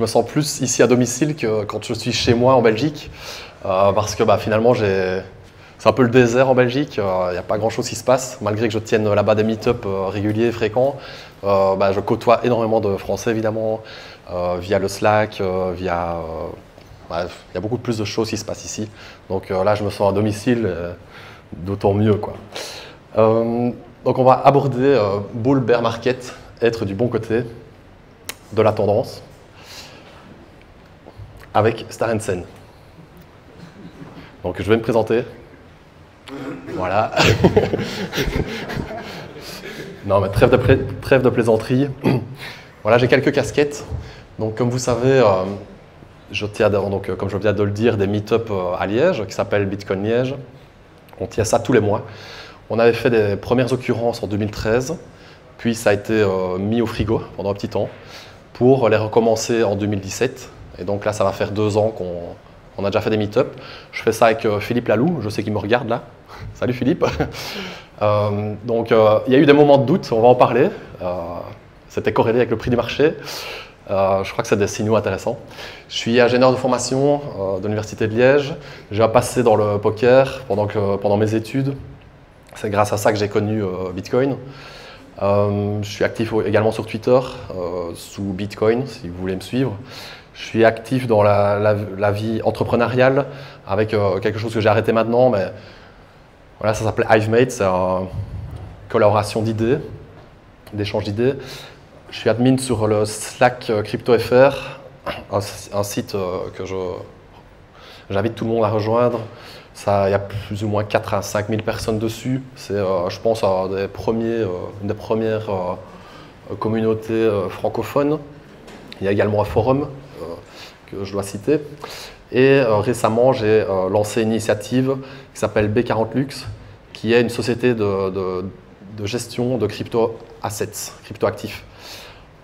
je me sens plus ici à domicile que quand je suis chez moi en Belgique, euh, parce que bah, finalement, c'est un peu le désert en Belgique, il n'y a pas grand-chose qui se passe, malgré que je tienne là-bas des meet-up réguliers, fréquents. Bah, je côtoie énormément de Français, évidemment, via le Slack, via... Il y a beaucoup plus de choses qui se passent ici. Donc là, je me sens à domicile, d'autant mieux. Donc on va aborder Bull Bear Market, être du bon côté de la tendance avec Starensen. Donc je vais me présenter. Voilà. non, mais trêve de, trêve plaisanterie. voilà, j'ai quelques casquettes. Donc comme vous savez, euh, je tiens, donc, euh, comme je viens de le dire, des meet-up euh, à Liège qui s'appellent Bitcoin Liège. On tient ça tous les mois. On avait fait des premières occurrences en 2013, puis ça a été mis au frigo pendant un petit temps pour les recommencer en 2017 et donc là, ça va faire deux ans qu'on a déjà fait des meet-up. Je fais ça avec euh, Philippe Lalou, je sais qu'il me regarde là. Salut Philippe. Euh, donc euh, il y a eu des moments de doute, on va en parler. C'était corrélé avec le prix du marché. je crois que c'est des signaux intéressants. Je suis ingénieur de formation de l'Université de Liège. J'ai passé dans le poker pendant, pendant mes études. C'est grâce à ça que j'ai connu Bitcoin. je suis actif également sur Twitter, sous Bitcoin, si vous voulez me suivre. Je suis actif dans la, vie entrepreneuriale avec euh, quelque chose que j'ai arrêté maintenant, mais voilà, ça s'appelle HiveMate, c'est une collaboration d'idées, d'échange d'idées. Je suis admin sur le Slack euh, CryptoFR, un, un site euh, que j'invite tout le monde à rejoindre. Il y a plus ou moins 4 à 5 000 personnes dessus. C'est, je pense, des premiers, une des premières communautés francophones. Il y a également un forum que je dois citer. Et euh, récemment, j'ai euh, lancé une initiative qui s'appelle B40 Lux, qui est une société de, gestion de crypto-assets, crypto-actifs.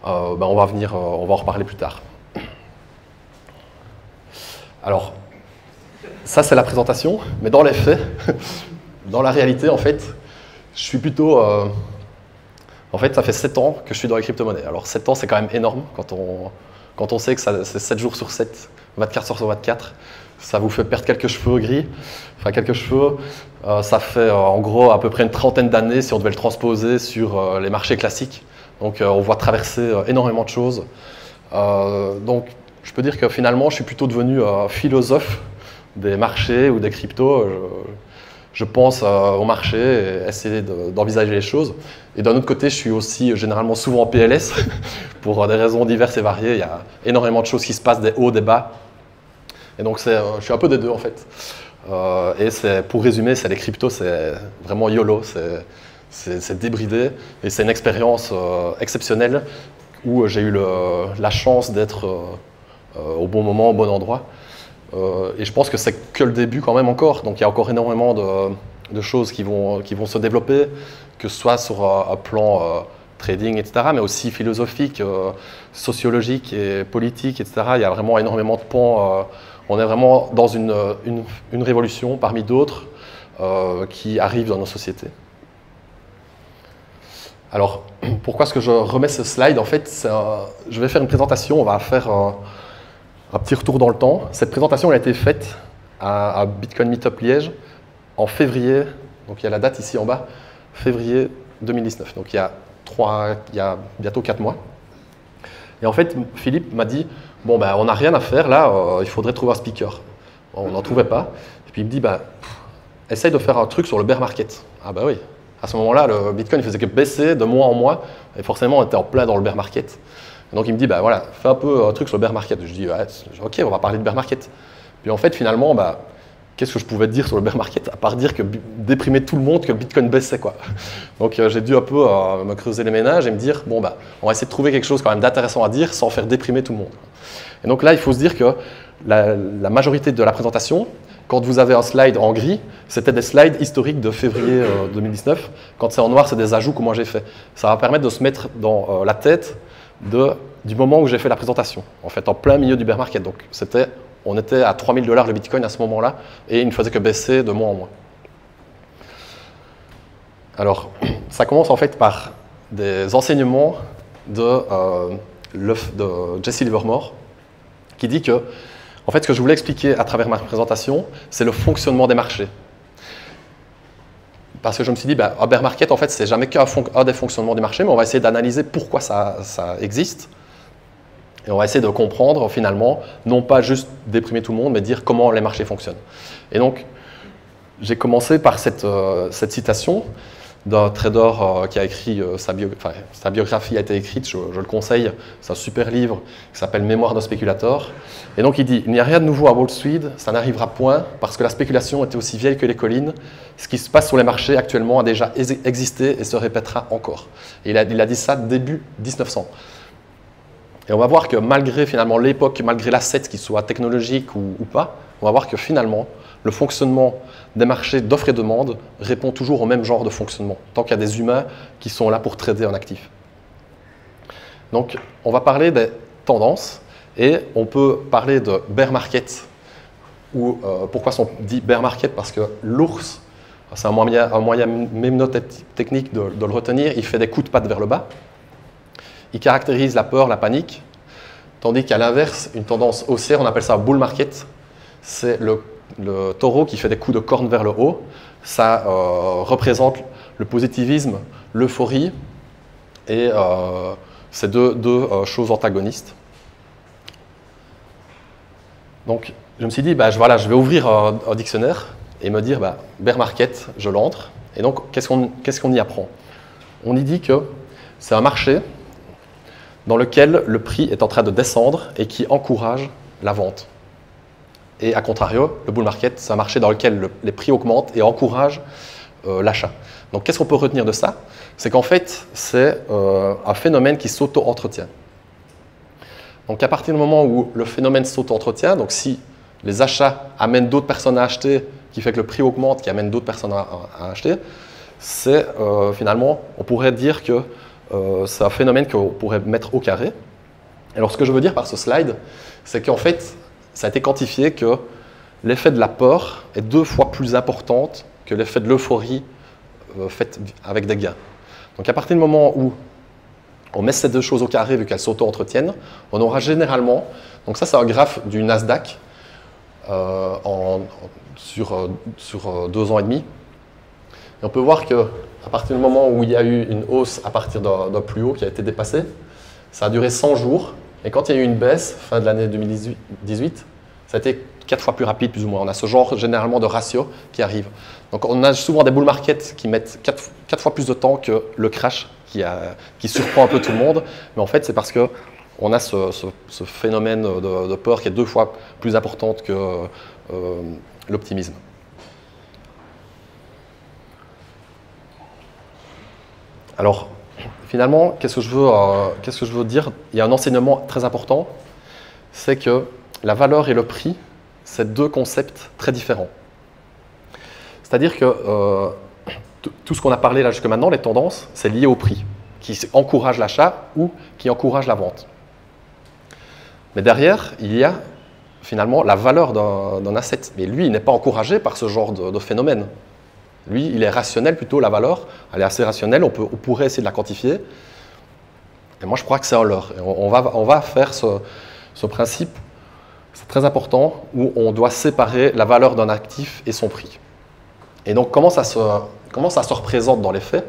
Euh, ben on, va venir, on va en reparler plus tard. Alors, ça c'est la présentation, mais dans les faits, dans la réalité, en fait, je suis plutôt... en fait, ça fait 7 ans que je suis dans les crypto-monnaies. Alors 7 ans, c'est quand même énorme quand on, quand on sait que c'est 7 jours sur 7, 24 heures sur 24, ça vous fait perdre quelques cheveux gris, enfin quelques cheveux. Euh, ça fait euh, en gros à peu près une trentaine d'années si on devait le transposer sur euh, les marchés classiques. Donc on voit traverser énormément de choses. donc je peux dire que finalement je suis plutôt devenu philosophe des marchés ou des cryptos pense euh, au marché et essayer d'envisager les choses. Et d'un autre côté, je suis aussi généralement souvent en PLS pour des raisons diverses et variées. Il y a énormément de choses qui se passent, des hauts, des bas. Et donc, euh, je suis un peu des deux en fait. Euh, et pour résumer, c'est les cryptos, c'est vraiment YOLO, c'est, débridé et c'est une expérience exceptionnelle où j'ai eu la chance d'être au bon moment, au bon endroit. Euh, et je pense que c'est que le début quand même encore. Donc il y a encore énormément de, choses qui vont, qui vont se développer, que ce soit sur un, plan euh, trading, etc., mais aussi philosophique, euh, sociologique et politique, etc. Il y a vraiment énormément de pans. on est vraiment dans une, une, révolution parmi d'autres qui arrivent dans nos sociétés. Alors, pourquoi est-ce que je remets ce slide? En fait, je vais faire une présentation, on va faire un petit retour dans le temps. Cette présentation a été faite à, Bitcoin Meetup Liège en février, donc il y a la date ici en bas, février 2019. Donc il y a, trois, il y a bientôt quatre mois. Et en fait, Philippe m'a dit Bon, ben, on n'a rien à faire là, euh, il faudrait trouver un speaker. on n'en trouvait pas. Et puis il me dit bah, Essaye de faire un truc sur le bear market. Ah, bah oui. À ce moment-là, le Bitcoin ne faisait que baisser de mois en mois. Et forcément, on était en plein dans le bear market. Donc il me dit, bah voilà, fais un peu un truc sur le bear market. Je dis, ok, on va parler de bear market. Puis en fait, finalement, bah, qu'est-ce que je pouvais dire sur le bear market à part dire que déprimer tout le monde que le Bitcoin baissait quoi. Donc euh, j'ai dû un peu euh, me creuser les ménages et me dire bon bah on va essayer de trouver quelque chose quand même d'intéressant à dire sans faire déprimer tout le monde. Et donc là il faut se dire que la, majorité de la présentation, quand vous avez un slide en gris, c'était des slides historiques de février 2019. Euh, quand c'est en noir, c'est des ajouts que moi j'ai fait. Ça va permettre de se mettre dans la tête du moment où j'ai fait la présentation, en fait, en plein milieu du bear market. Donc, c'était, on était à 3000 dollars le bitcoin à ce moment-là, et il ne faisait que baisser de mois en mois. Alors, ça commence en fait par des enseignements de, euh, de Jesse Livermore. qui dit que, en fait, ce que je voulais expliquer à travers ma présentation, c'est le fonctionnement des marchés. Parce que je me suis dit, bah, bear market, en fait, c'est jamais qu'un des fonctionnements des marchés, mais on va essayer d'analyser pourquoi ça, ça existe. Et on va essayer de comprendre, finalement, non pas juste déprimer tout le monde, mais dire comment les marchés fonctionnent. Et donc, j'ai commencé par cette, euh, cette citation d'un trader euh, qui a écrit euh, sa, biographie a été écrite, je, le conseille, c'est un super livre qui s'appelle Mémoire d'un spéculateur. Et donc il dit Il n'y a rien de nouveau à Wall Street, ça n'arrivera point parce que la spéculation était aussi vieille que les collines. Ce qui se passe sur les marchés actuellement a déjà existé et se répétera encore. Et il a, dit ça début 1900. Et on va voir que malgré finalement l'époque, malgré l'asset, qu'il soit technologique ou pas, on va voir que finalement le fonctionnement des marchés d'offres et demande répond toujours au même genre de fonctionnement, tant qu'il y a des humains qui sont là pour trader un actif. Donc, on va parler des tendances et on peut parler de bear market. Ou euh, pourquoi on dit bear market? Parce que l'ours, c'est un moyen, un moyen technique de, de, le retenir, il fait des coups de patte vers le bas. Il caractérise la peur, la panique. Tandis qu'à l'inverse, une tendance haussière, on appelle ça bull market. C'est le le taureau qui fait des coups de corne vers le haut, ça euh, représente le positivisme, l'euphorie, et euh, c'est deux, euh, choses antagonistes. Donc, je me suis dit, bah, je, voilà, je vais ouvrir un, dictionnaire et me dire, bah, bear market, je l'entre. Et donc, qu'est-ce qu'on y apprend? On y dit que c'est un marché dans lequel le prix est en train de descendre et qui encourage la vente. Et à contrario, le bull market, c'est un marché dans lequel les prix augmentent et encouragent euh, l'achat. Donc qu'est-ce qu'on peut retenir de ça? C'est qu'en fait, c'est euh, un phénomène qui s'auto-entretient. Donc à partir du moment où le phénomène s'auto-entretient, donc si les achats amènent d'autres personnes à acheter, qui fait que le prix augmente, qui amène d'autres personnes à, acheter, c'est euh, finalement, on pourrait dire que c'est un phénomène qu'on pourrait mettre au carré. Alors ce que je veux dire par ce slide, c'est qu'en fait, ça a été quantifié que l'effet de la peur est deux fois plus important que l'effet de l'euphorie euh, faite avec des gains. Donc à partir du moment où on met ces deux choses au carré, vu qu'elles s'auto-entretiennent, on aura généralement, donc ça c'est un graphe du Nasdaq euh, sur, euh, sur deux ans et demi, et on peut voir que à partir du moment où il y a eu une hausse à partir d'un plus haut qui a été dépassé, ça a duré 100 jours, et quand il y a eu une baisse, fin de l'année 2018, ça a été quatre fois plus rapide, plus ou moins. On a ce genre généralement de ratio qui arrive. Donc on a souvent des bull markets qui mettent quatre, fois plus de temps que le crash qui, surprend un peu tout le monde. Mais en fait, c'est parce que on a ce, phénomène de, peur qui est deux fois plus importante que euh, l'optimisme. Alors, finalement, qu'est-ce que, je veux, euh, dire? Il y a un enseignement très important, c'est que la valeur et le prix, c'est deux concepts très différents. C'est-à-dire que euh, tout ce qu'on a parlé là jusque maintenant, les tendances, c'est lié au prix, qui encourage l'achat ou qui encourage la vente. Mais derrière, il y a finalement la valeur d'un, asset. Mais lui, il n'est pas encouragé par ce genre de phénomène. Lui, il est rationnel plutôt, la valeur, elle est assez rationnelle, on, pourrait essayer de la quantifier. Et moi, je crois que c'est un leurre. on, va, faire ce, principe, c'est très important, où on doit séparer la valeur d'un actif et son prix. Et donc, comment ça se, représente dans les faits?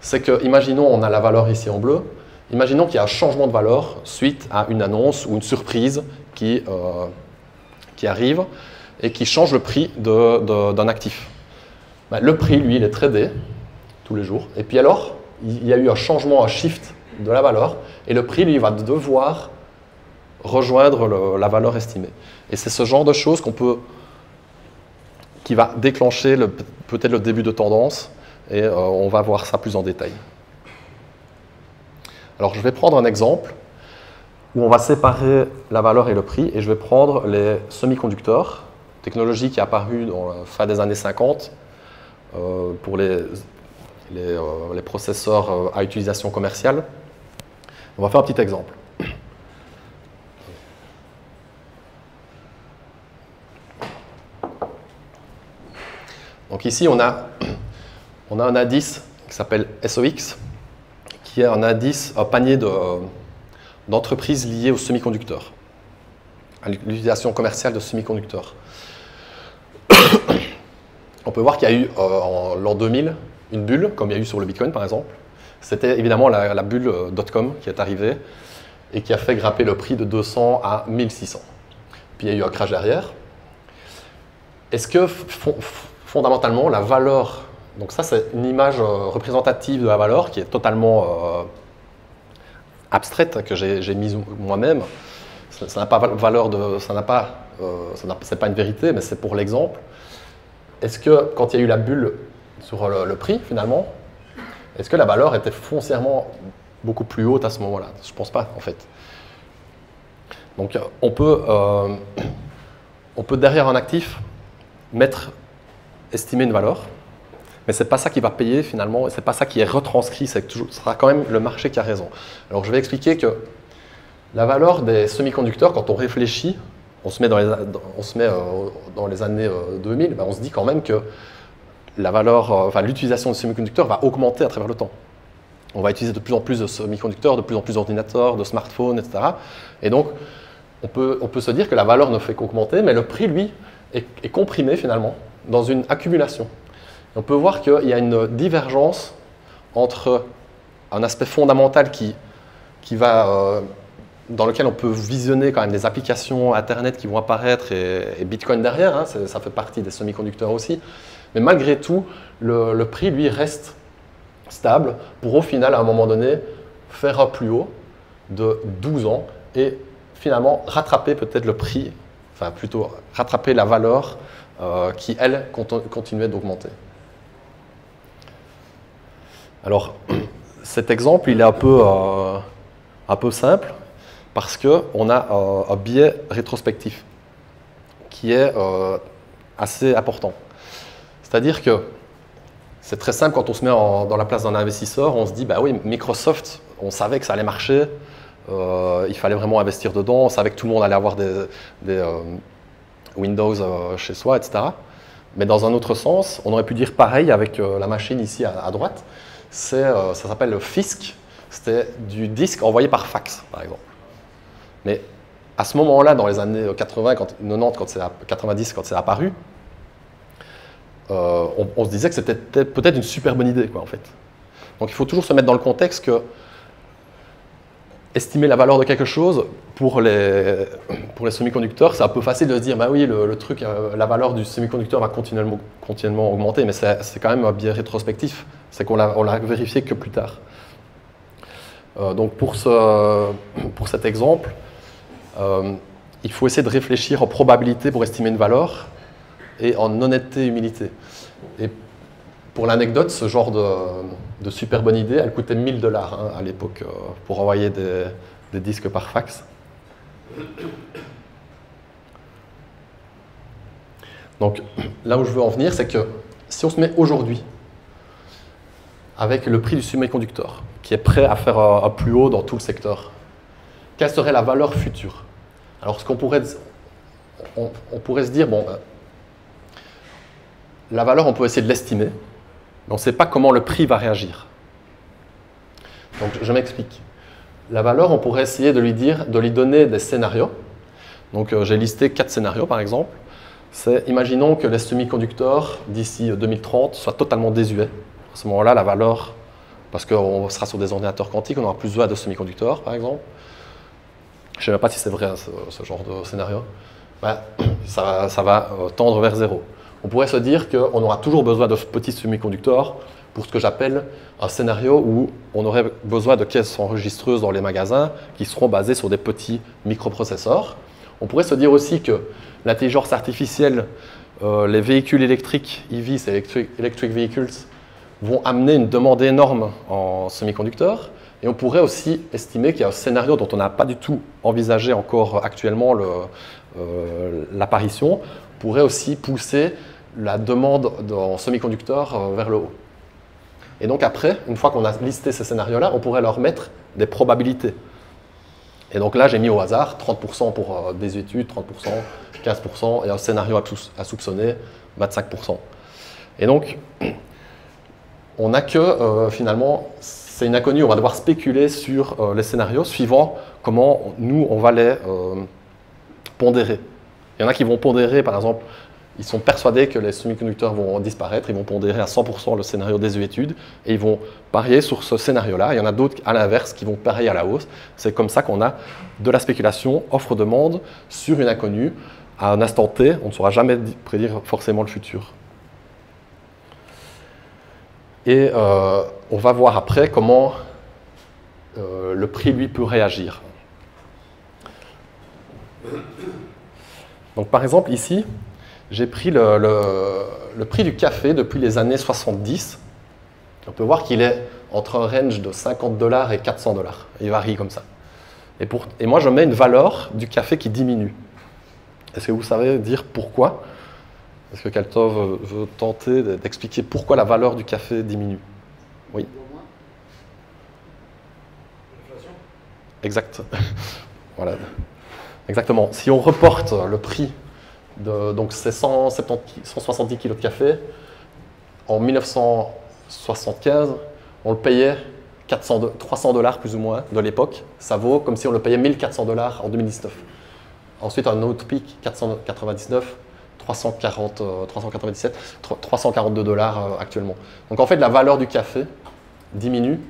C'est que, imaginons, on a la valeur ici en bleu, imaginons qu'il y a un changement de valeur suite à une annonce ou une surprise qui, euh, qui arrive et qui change le prix d'un actif. Bah, le prix, lui, il est tradé tous les jours. Et puis alors, il y a eu un changement, un shift de la valeur. Et le prix, lui, va devoir rejoindre la valeur estimée. Et c'est ce genre de choses qu'on peut, qui va déclencher peut-être le début de tendance. Et euh, on va voir ça plus en détail. Alors, je vais prendre un exemple où on va séparer la valeur et le prix. Et je vais prendre les semi-conducteurs, technologie qui est apparue dans la fin des années 50 euh, pour les, euh, les, processeurs euh, à utilisation commerciale. On va faire un petit exemple. Donc ici, on a, on a un indice qui s'appelle SOX, qui est un indice, un panier d'entreprises liées aux semi-conducteurs. à l'utilisation commerciale de semi-conducteurs. On peut voir qu'il y a eu en l'an 2000 une bulle, comme il y a eu sur le Bitcoin par exemple. C'était évidemment la, bulle .com qui est arrivée et qui a fait grimper le prix de 200 à 1600. Puis il y a eu un crash derrière. Est-ce que fondamentalement la valeur, donc ça c'est une image représentative de la valeur qui est totalement abstraite que j'ai mise moi-même. Ça n'a pas valeur de, ça n'a pas, euh, c'est pas une vérité, mais c'est pour l'exemple. Est-ce que quand il y a eu la bulle sur le, prix finalement, est-ce que la valeur était foncièrement beaucoup plus haute à ce moment-là? Je pense pas en fait. Donc on peut, euh, on peut derrière un actif mettre, estimer une valeur, mais ce n'est pas ça qui va payer finalement, ce n'est pas ça qui est retranscrit, c'est toujours, ce sera quand même le marché qui a raison. Alors je vais expliquer que la valeur des semi-conducteurs, quand on réfléchit, on se met dans les, euh, années 2000, euh, ben on se dit quand même que euh, l'utilisation de semi-conducteurs va augmenter à travers le temps. On va utiliser de plus en plus de semi-conducteurs, de plus en plus d'ordinateurs, de smartphones, etc. Et donc, on peut, se dire que la valeur ne fait qu'augmenter, mais le prix, lui, est, comprimé finalement dans une accumulation on peut voir qu'il y a une divergence entre un aspect fondamental qui, va, dans lequel on peut visionner quand même des applications Internet qui vont apparaître et, Bitcoin derrière, hein, ça fait partie des semi-conducteurs aussi. Mais malgré tout, le, prix, lui, reste stable pour au final, à un moment donné, faire un plus haut de 12 ans et finalement rattraper peut-être le prix, enfin plutôt rattraper la valeur euh, qui, elle, continuait d'augmenter. Alors, cet exemple, il est un peu, euh, un peu simple parce qu'on a euh, un biais rétrospectif qui est euh, assez important. C'est-à-dire que c'est très simple quand on se met dans la place d'un investisseur, on se dit, bah oui, Microsoft, on savait que ça allait marcher, il fallait vraiment investir dedans, on savait que tout le monde allait avoir des, Windows chez soi, etc. Mais dans un autre sens, on aurait pu dire pareil avec la machine ici à droite. Euh, ça s'appelle le FISC. C'était du disque envoyé par fax, par exemple. Mais à ce moment-là, dans les années 80, quand, 90, quand 90, quand c'est apparu, euh, on, se disait que c'était peut-être une super bonne idée, quoi, en fait. Donc il faut toujours se mettre dans le contexte que estimer la valeur de quelque chose, pour les, pour les semi-conducteurs, c'est un peu facile de se dire, bah oui, le, truc, euh, la valeur du semi-conducteur va continuellement, continuellement augmenter, mais c'est quand même un biais rétrospectif, c'est qu'on l'a vérifié que plus tard. Euh, donc pour, ce, pour cet exemple, euh, il faut essayer de réfléchir en probabilité pour estimer une valeur et en honnêteté et humilité. Et pour l'anecdote, ce genre de, super bonne idée, elle coûtait 1000 dollars hein, à l'époque pour envoyer des, des disques par fax. Donc là où je veux en venir, c'est que si on se met aujourd'hui avec le prix du semi-conducteur, qui est prêt à faire un, plus haut dans tout le secteur, quelle serait la valeur future? Alors ce qu'on pourrait, on, pourrait se dire, bon, euh, la valeur, on peut essayer de l'estimer, mais on ne sait pas comment le prix va réagir. Donc je m'explique. La valeur, on pourrait essayer de lui dire, de lui donner des scénarios. Donc euh, j'ai listé quatre scénarios par exemple. C'est imaginons que les semi-conducteurs d'ici 2030 soient totalement désuets. À ce moment-là, la valeur, parce qu'on sera sur des ordinateurs quantiques, on aura plus besoin de semi-conducteurs par exemple. Je ne sais pas si c'est vrai ce, genre de scénario. Ça, ça, va euh, tendre vers zéro. On pourrait se dire qu'on aura toujours besoin de petits semi-conducteurs pour ce que j'appelle un scénario où on aurait besoin de caisses enregistreuses dans les magasins qui seront basées sur des petits microprocesseurs. On pourrait se dire aussi que l'intelligence artificielle, euh, les véhicules électriques, EVs, electric, electric vehicles, vont amener une demande énorme en semi-conducteurs. Et on pourrait aussi estimer qu'il y a un scénario dont on n'a pas du tout envisagé encore actuellement euh, l'apparition, pourrait aussi pousser la demande en semi-conducteurs euh, vers le haut. Et donc après, une fois qu'on a listé ces scénarios-là, on pourrait leur mettre des probabilités. Et donc là, j'ai mis au hasard 30% pour euh, des études, 30%, 15%, et un scénario à soupçonner, 25%. Et donc, on n'a que, finalement, c'est une inconnue, on va devoir spéculer sur euh, les scénarios suivant comment nous, on va les pondérer. Il y en a qui vont pondérer, par exemple, ils sont persuadés que les semi-conducteurs vont disparaître, ils vont pondérer à 100% le scénario désuétude et ils vont parier sur ce scénario-là. Il y en a d'autres à l'inverse qui vont parier à la hausse. C'est comme ça qu'on a de la spéculation, offre-demande sur une inconnue. À un instant T, on ne saura jamais prédire forcément le futur. Et euh, on va voir après comment euh, le prix, lui, peut réagir. Donc par exemple, ici, j'ai pris le, prix du café depuis les années 70. On peut voir qu'il est entre un range de 50 dollars et 400 dollars. Il varie comme ça. Et, moi, je mets une valeur du café qui diminue. Est-ce que vous savez dire pourquoi? Est-ce que Kaltov veut tenter d'expliquer pourquoi la valeur du café diminue? Oui. Exact. voilà. Exactement. Si on reporte le prix donc c'est 170 kg de café. En 1975, on le payait 300 dollars plus ou moins de l'époque. Ça vaut comme si on le payait 1400 dollars en 2019. Ensuite, un autre pic, 499, 340, 397, 342 dollars euh, actuellement. Donc en fait, la valeur du café diminue.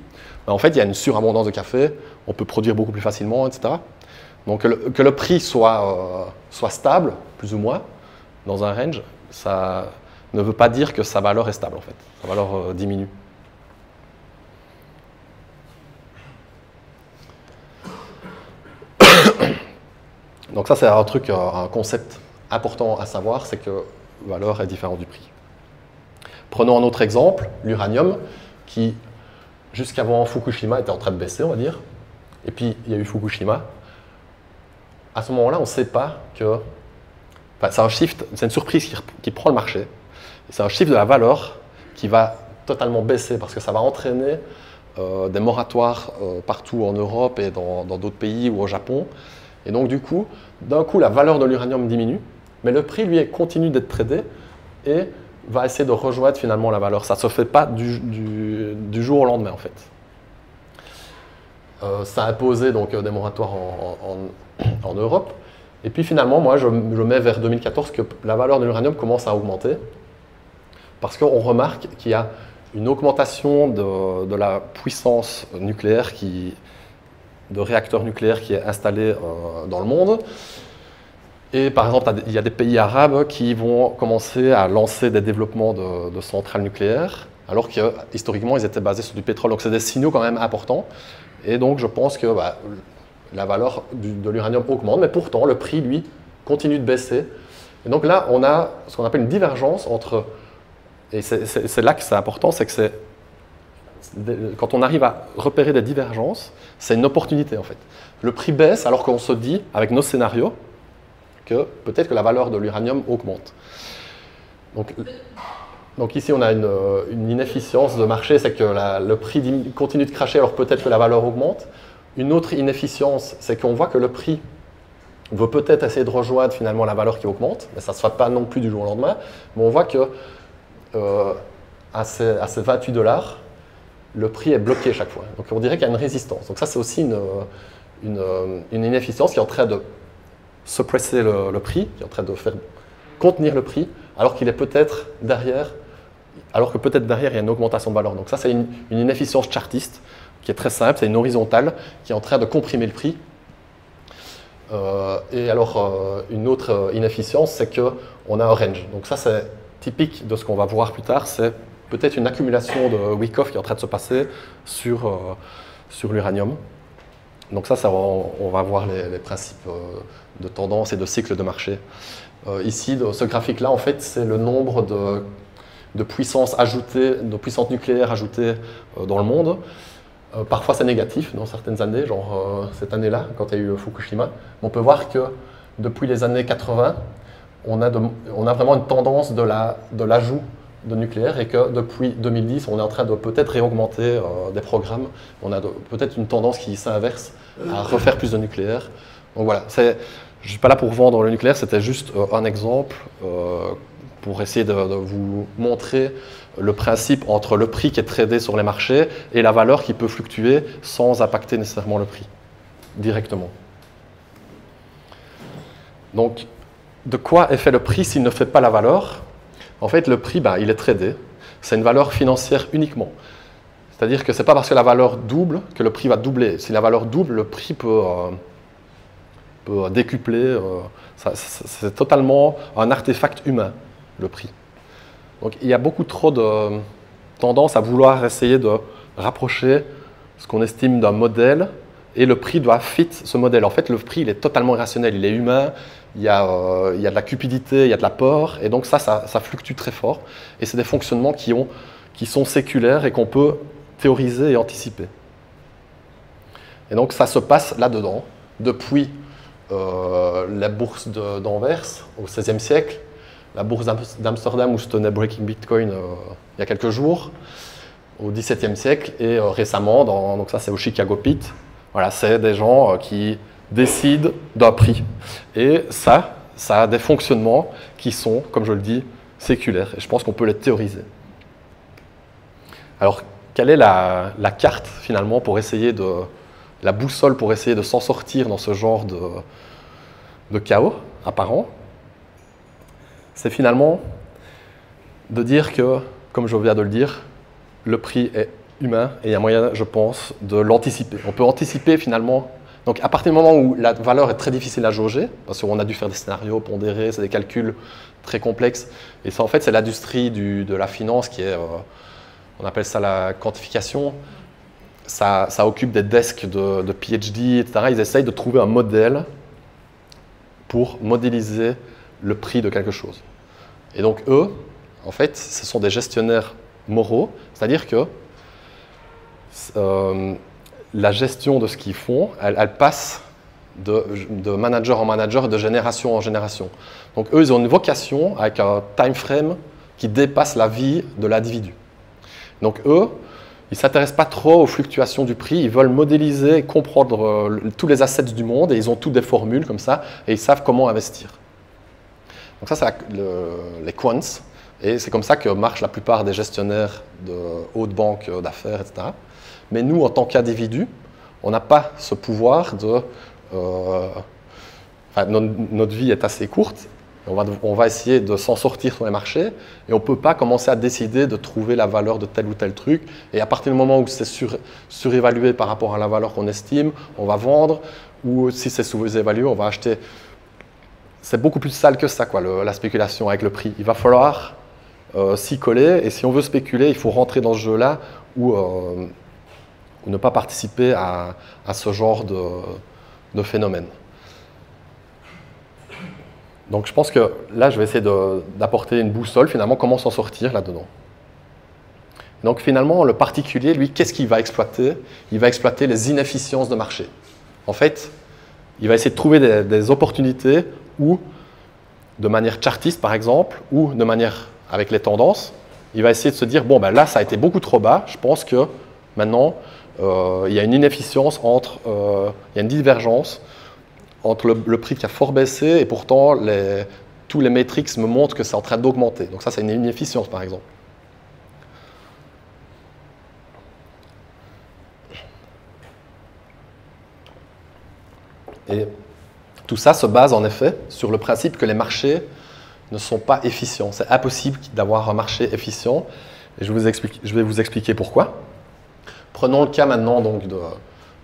en fait, il y a une surabondance de café, on peut produire beaucoup plus facilement, etc. Donc que le, prix soit, euh, soit stable, plus ou moins, dans un range, ça ne veut pas dire que sa valeur est stable en fait. Sa valeur euh, diminue. Donc ça c'est un truc, un concept important à savoir, c'est que la valeur est différente du prix. Prenons un autre exemple, l'uranium, qui jusqu'avant Fukushima était en train de baisser, on va dire. Et puis il y a eu Fukushima, à ce moment-là, on ne sait pas que. c'est un shift, c'est une surprise qui, prend le marché. C'est un shift de la valeur qui va totalement baisser parce que ça va entraîner euh, des moratoires euh, partout en Europe et dans d'autres pays ou au Japon. Et donc, du coup, d'un coup, la valeur de l'uranium diminue, mais le prix, lui, continue d'être tradé et va essayer de rejoindre finalement la valeur. Ça ne se fait pas du, jour au lendemain, en fait. Euh, ça a imposé donc, des moratoires en, en Europe. Et puis finalement, moi, je, mets vers 2014 que la valeur de l'uranium commence à augmenter parce qu'on remarque qu'il y a une augmentation de, la puissance nucléaire, qui, de réacteurs nucléaires qui est installée euh, dans le monde. Et par exemple, il y a des pays arabes qui vont commencer à lancer des développements de, centrales nucléaires, alors que historiquement, ils étaient basés sur du pétrole. Donc, c'est des signaux quand même importants. Et donc, je pense que bah, la valeur de l'uranium augmente, mais pourtant le prix, lui, continue de baisser. Et donc là, on a ce qu'on appelle une divergence entre, et c'est là que c'est important, c'est que c'est, quand on arrive à repérer des divergences, c'est une opportunité en fait. Le prix baisse alors qu'on se dit, avec nos scénarios, que peut-être que la valeur de l'uranium augmente. Donc, donc ici, on a une, une inefficience de marché, c'est que le prix continue de cracher alors peut-être que la valeur augmente. Une autre inefficience, c'est qu'on voit que le prix veut peut-être essayer de rejoindre finalement la valeur qui augmente, mais ça ne se fait pas non plus du jour au lendemain. Mais on voit que euh, à, ces, 28 dollars, le prix est bloqué chaque fois. Donc on dirait qu'il y a une résistance. Donc ça, c'est aussi une, une, inefficience qui est en train de suppresser le, prix, qui est en train de faire contenir le prix, alors qu'il est peut-être derrière, alors que peut-être derrière, il y a une augmentation de valeur. Donc ça, c'est une, inefficience chartiste qui est très simple, c'est une horizontale qui est en train de comprimer le prix. Euh, et alors, euh, une autre euh, inefficience, c'est qu'on a un range. Donc ça, c'est typique de ce qu'on va voir plus tard, c'est peut-être une accumulation de Wyckoff qui est en train de se passer sur, sur l'uranium. Donc ça, ça on, va voir les, principes de tendance et de cycle de marché. ici, ce graphique-là, en fait, c'est le nombre de, de puissances de puissances nucléaires ajoutées dans le monde. Euh, parfois c'est négatif dans certaines années, genre euh, cette année-là, quand il y a eu Fukushima. on peut voir que depuis les années 80, on a, vraiment une tendance de l'ajout la, de, de nucléaire et que depuis 2010, on est en train de peut-être réaugmenter euh, des programmes. On a peut-être une tendance qui s'inverse à refaire plus de nucléaire. Donc voilà, je ne suis pas là pour vendre le nucléaire, c'était juste un exemple pour essayer de, de vous montrer le principe entre le prix qui est tradé sur les marchés et la valeur qui peut fluctuer sans impacter nécessairement le prix directement. Donc, de quoi est fait le prix s'il ne fait pas la valeur? En fait, le prix, ben, il est tradé. C'est une valeur financière uniquement. C'est-à-dire que ce n'est pas parce que la valeur double que le prix va doubler. Si la valeur double, le prix peut, euh, peut décupler. Euh, c'est totalement un artefact humain, le prix. Donc il y a beaucoup trop de tendance à vouloir essayer de rapprocher ce qu'on estime d'un modèle et le prix doit fit ce modèle. En fait, le prix, il est totalement rationnel, il est humain, il y a, euh, il y a de la cupidité, il y a de la peur, et donc ça, ça, ça fluctue très fort. Et c'est des fonctionnements qui, ont, qui sont séculaires et qu'on peut théoriser et anticiper. Et donc ça se passe là-dedans, depuis euh, la bourse d'Anvers au XVIe siècle, la bourse d'Amsterdam où se tenait Breaking Bitcoin euh, il y a quelques jours, au XVIIe siècle, et euh, récemment, dans, donc ça c'est au Chicago Pit, voilà, c'est des gens qui décident d'un prix. Et ça, ça a des fonctionnements qui sont, comme je le dis, séculaires, et je pense qu'on peut les théoriser. Alors, quelle est la, carte finalement pour essayer de, la boussole pour essayer de s'en sortir dans ce genre de, chaos apparent C'est finalement de dire que, comme je viens de le dire, le prix est humain et il y a moyen, je pense, de l'anticiper. On peut anticiper finalement. Donc à partir du moment où la valeur est très difficile à jauger, parce qu'on a dû faire des scénarios pondérés, c'est des calculs très complexes, et ça en fait c'est l'industrie de la finance qui est... Euh, on appelle ça la quantification. Ça, occupe des desks de, PhD, etc. Ils essayent de trouver un modèle pour modéliser le prix de quelque chose. Et donc eux, en fait, ce sont des gestionnaires moraux, c'est-à-dire que euh, la gestion de ce qu'ils font, elle, passe de, manager en manager de génération en génération. Donc eux, ils ont une vocation avec un time frame qui dépasse la vie de l'individu. Donc eux, ils ne s'intéressent pas trop aux fluctuations du prix, ils veulent modéliser comprendre euh, tous les assets du monde et ils ont toutes des formules comme ça et ils savent comment investir. Donc ça, c'est les quants et c'est comme ça que marchent la plupart des gestionnaires de hautes banques d'affaires, etc. Mais nous, en tant qu'individus, on n'a pas ce pouvoir de... Euh, notre vie est assez courte on va, essayer de s'en sortir sur les marchés et on ne peut pas commencer à décider de trouver la valeur de tel ou tel truc. Et à partir du moment où c'est surévalué par rapport à la valeur qu'on estime, on va vendre. Ou si c'est sous-évalué, on va acheter. C'est beaucoup plus sale que ça, quoi, la spéculation avec le prix. Il va falloir euh, s'y coller. Et si on veut spéculer, il faut rentrer dans ce jeu-là ou, euh, ne pas participer à, ce genre de phénomène. Donc je pense que là, je vais essayer d'apporter une boussole, finalement, comment s'en sortir là-dedans. Donc finalement, le particulier, lui, qu'est-ce qu'il va exploiter? Il va exploiter les inefficiences de marché. En fait, il va essayer de trouver des, opportunités où, de manière chartiste par exemple, ou de manière avec les tendances, il va essayer de se dire, bon, ben là, ça a été beaucoup trop bas, je pense que maintenant, euh, il y a une inefficience entre, euh, il y a une divergence entre le, prix qui a fort baissé et pourtant tous les métriques me montrent que c'est en train d'augmenter. Donc ça, c'est une inefficience par exemple. Et tout ça se base en effet sur le principe que les marchés ne sont pas efficients. C'est impossible d'avoir un marché efficient. Et je, je vais vous expliquer pourquoi. Prenons le cas maintenant donc de,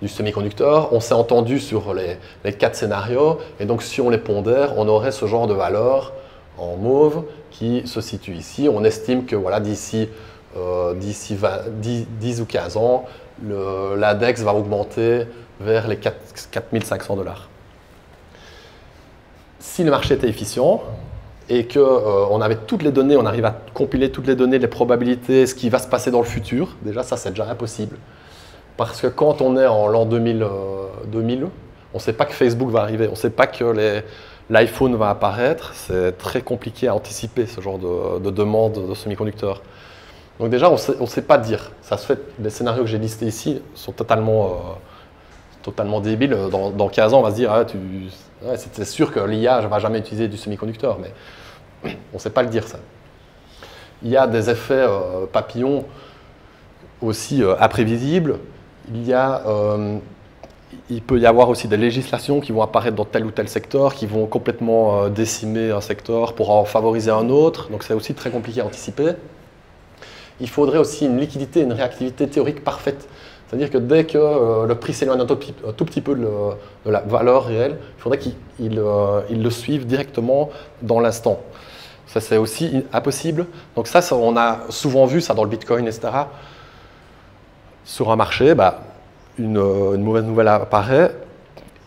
du semi-conducteur. On s'est entendu sur les, quatre scénarios, et donc si on les pondère, on aurait ce genre de valeur en mauve qui se situe ici. On estime que voilà, d'ici euh, 10, 10, ou 15 ans, l'index va augmenter vers les 4, 4500 dollars. Si le marché était efficient et qu'on euh, avait toutes les données, on arrive à compiler toutes les données, les probabilités, ce qui va se passer dans le futur, déjà ça c'est déjà impossible. Parce que quand on est en l'an 2000, 2000, euh, on ne sait pas que Facebook va arriver, on ne sait pas que l'iPhone va apparaître. C'est très compliqué à anticiper ce genre de, demande de semi-conducteurs. Donc déjà, on ne sait pas dire. Les scénarios que j'ai listés ici sont totalement, euh, totalement débiles. Dans, 15 ans, on va se dire, ah, c'est sûr que l'IA ne va jamais utiliser du semi-conducteur, mais on ne sait pas le dire ça. Il y a des effets euh, papillons aussi imprévisibles il y a euh, il peut y avoir aussi des législations qui vont apparaître dans tel ou tel secteur, qui vont complètement euh, décimer un secteur pour en favoriser un autre. Donc c'est aussi très compliqué à anticiper. Il faudrait aussi une liquidité, une réactivité théorique parfaite. C'est-à-dire que dès que euh, le prix s'éloigne un, tout petit peu de, la valeur réelle, il faudrait qu'il le suive directement dans l'instant. Ça, c'est aussi impossible. Donc ça, on a souvent vu ça dans le Bitcoin, etc. Sur un marché, bah, euh, une, mauvaise nouvelle apparaît,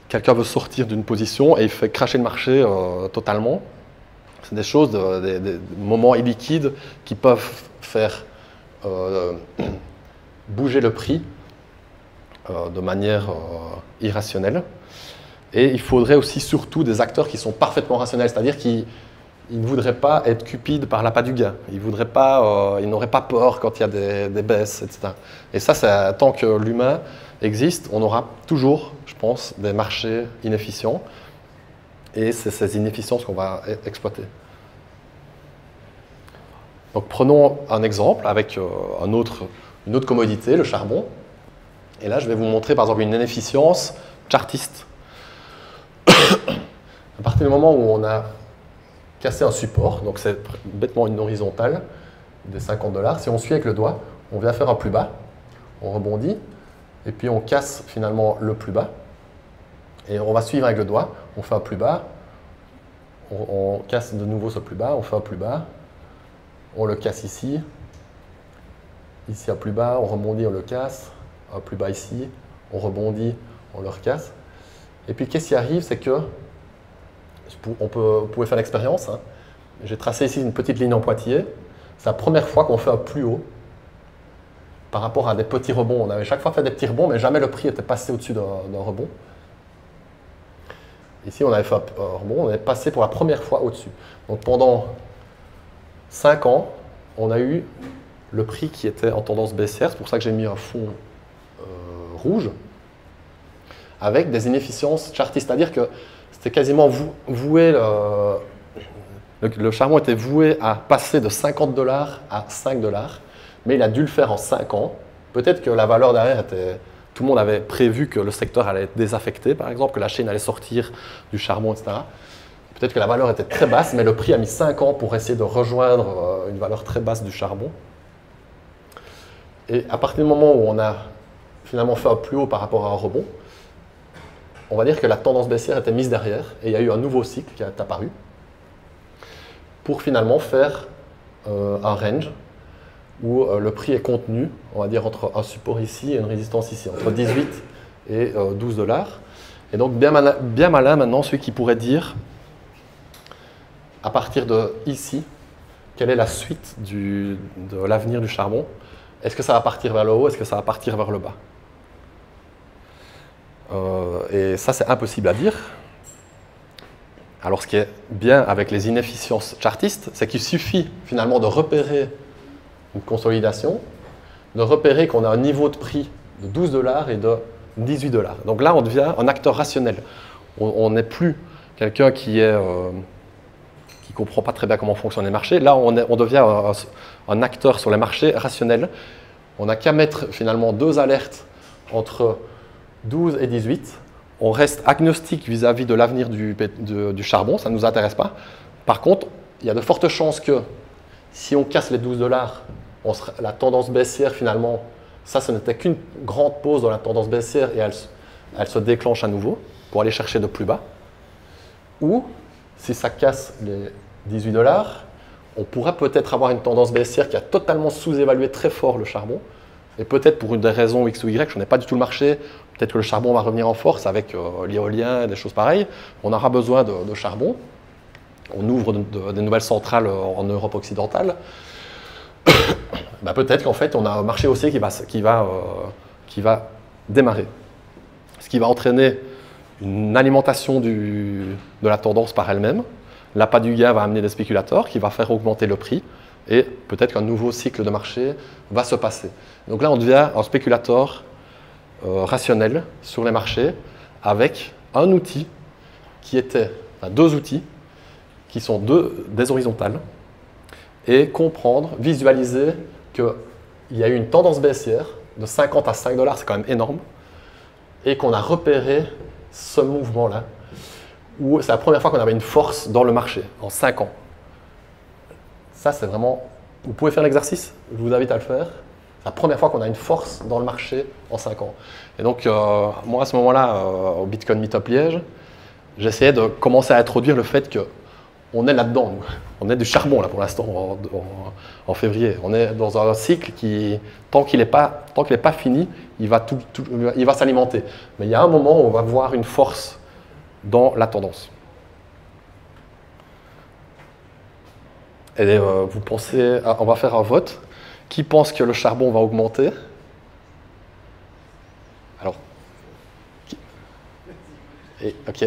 quelqu'un veut sortir d'une position et il fait cracher le marché euh, totalement. C'est des choses, des, moments illiquides qui peuvent faire euh, bouger le prix de manière irrationnelle. Et il faudrait aussi surtout des acteurs qui sont parfaitement rationnels, c'est-à-dire qui ne voudraient pas être cupides par l'appât du gain. Ils n'auraient pas peur quand il y a des, des baisses, etc. Et ça, c'est tant que l'humain existe, on aura toujours, je pense, des marchés inefficients. Et c'est ces inefficiences qu'on va e-, exploiter. Donc prenons un exemple avec euh, un autre, une autre commodité, le charbon. Et là, je vais vous montrer par exemple une inefficience chartiste. à partir du moment où on a cassé un support, donc c'est bêtement une horizontale de 50 dollars, si on suit avec le doigt, on vient faire un plus bas, on rebondit, et puis on casse finalement le plus bas. Et on va suivre avec le doigt, on fait un plus bas, on, casse de nouveau ce plus bas, on fait un plus bas, on le casse ici, ici un plus bas, on rebondit, on le casse, un plus bas ici, on rebondit, on le recasse. Et puis qu'est-ce qui arrive, c'est que, on peut, faire l'expérience, hein. j'ai tracé ici une petite ligne en pointillé, c'est la première fois qu'on fait un plus haut, par rapport à des petits rebonds. On avait chaque fois fait des petits rebonds, mais jamais le prix était passé au-dessus d'un rebond. Ici, on avait fait un rebond, on est passé pour la première fois au-dessus. Donc pendant 5 ans, on a eu le prix qui était en tendance baissière. C'est pour ça que j'ai mis un fond euh, rouge avec des inefficiences chartistes. C'est-à-dire que c'était quasiment voué, le, le charbon était voué à passer de 50 dollars à 5 dollars mais il a dû le faire en 5 ans. Peut-être que la valeur derrière était... Tout le monde avait prévu que le secteur allait être désaffecté, par exemple, que la Chine allait sortir du charbon, etc. Peut-être que la valeur était très basse, mais le prix a mis 5 ans pour essayer de rejoindre euh, une valeur très basse du charbon. Et à partir du moment où on a finalement fait un plus haut par rapport à un rebond, on va dire que la tendance baissière était mise derrière et il y a eu un nouveau cycle qui est apparu pour finalement faire euh, un range où euh, le prix est contenu, on va dire entre un support ici et une résistance ici, entre 18 et 12 euh, dollars. Et donc bien malin, maintenant celui qui pourrait dire, à partir de ici, quelle est la suite de l'avenir du charbon Est-ce que ça va partir vers le haut Est-ce que ça va partir vers le bas? Et ça, c'est impossible à dire. Alors, ce qui est bien avec les inefficiences chartistes, c'est qu'il suffit finalement de repérer une consolidation, de repérer qu'on a un niveau de prix de 12 dollars et de 18 dollars. Donc là, on devient un acteur rationnel. On n'est plus quelqu'un qui est euh, comprend pas très bien comment fonctionnent les marchés. Là, on, on devient un, acteur sur les marchés rationnel. On n'a qu'à mettre finalement deux alertes entre 12 et 18. On reste agnostique vis-à-vis de l'avenir du, charbon, ça ne nous intéresse pas. Par contre, il y a de fortes chances que si on casse les 12 dollars la tendance baissière finalement, ça, ce n'était qu'une grande pause dans la tendance baissière et elle, se déclenche à nouveau pour aller chercher de plus bas. Ou, si ça casse les 18 dollars, on pourrait peut-être avoir une tendance baissière qui a totalement sous-évalué très fort le charbon. Et peut-être pour une des raisons X ou Y, je n'ai pas du tout le marché, peut-être que le charbon va revenir en force avec euh, l'éolien et des choses pareilles. On aura besoin de, charbon. On ouvre des nouvelles centrales en Europe occidentale. Bah, peut-être qu'en fait, on a un marché haussier qui va, qui, va, euh, qui va démarrer. Ce qui va entraîner une alimentation de la tendance par elle-même. L'appât du gain va amener des spéculateurs qui va faire augmenter le prix et peut-être qu'un nouveau cycle de marché va se passer. Donc là, on devient un spéculateur euh, rationnel sur les marchés avec un outil qui était, enfin, deux outils qui sont deux, des horizontales et comprendre, visualiser qu'il y a eu une tendance baissière de 50 à 5 dollars, c'est quand même énorme. et qu'on a repéré ce mouvement-là, où c'est la première fois qu'on avait une force dans le marché, en 5 ans. Ça, c'est vraiment... Vous pouvez faire l'exercice, je vous invite à le faire. La première fois qu'on a une force dans le marché en 5 ans. Et donc, euh, moi, à ce moment-là, euh, au Bitcoin Meetup Liège, j'essayais de commencer à introduire le fait que on est là-dedans. On est du charbon là pour l'instant en, février. On est dans un cycle qui, tant qu'il n'est pas, pas fini, il va, tout, il va s'alimenter. Mais il y a un moment où on va voir une force dans la tendance. Et euh, vous pensez, ah, on va faire un vote. Qui pense que le charbon va augmenter? Alors, et, ok.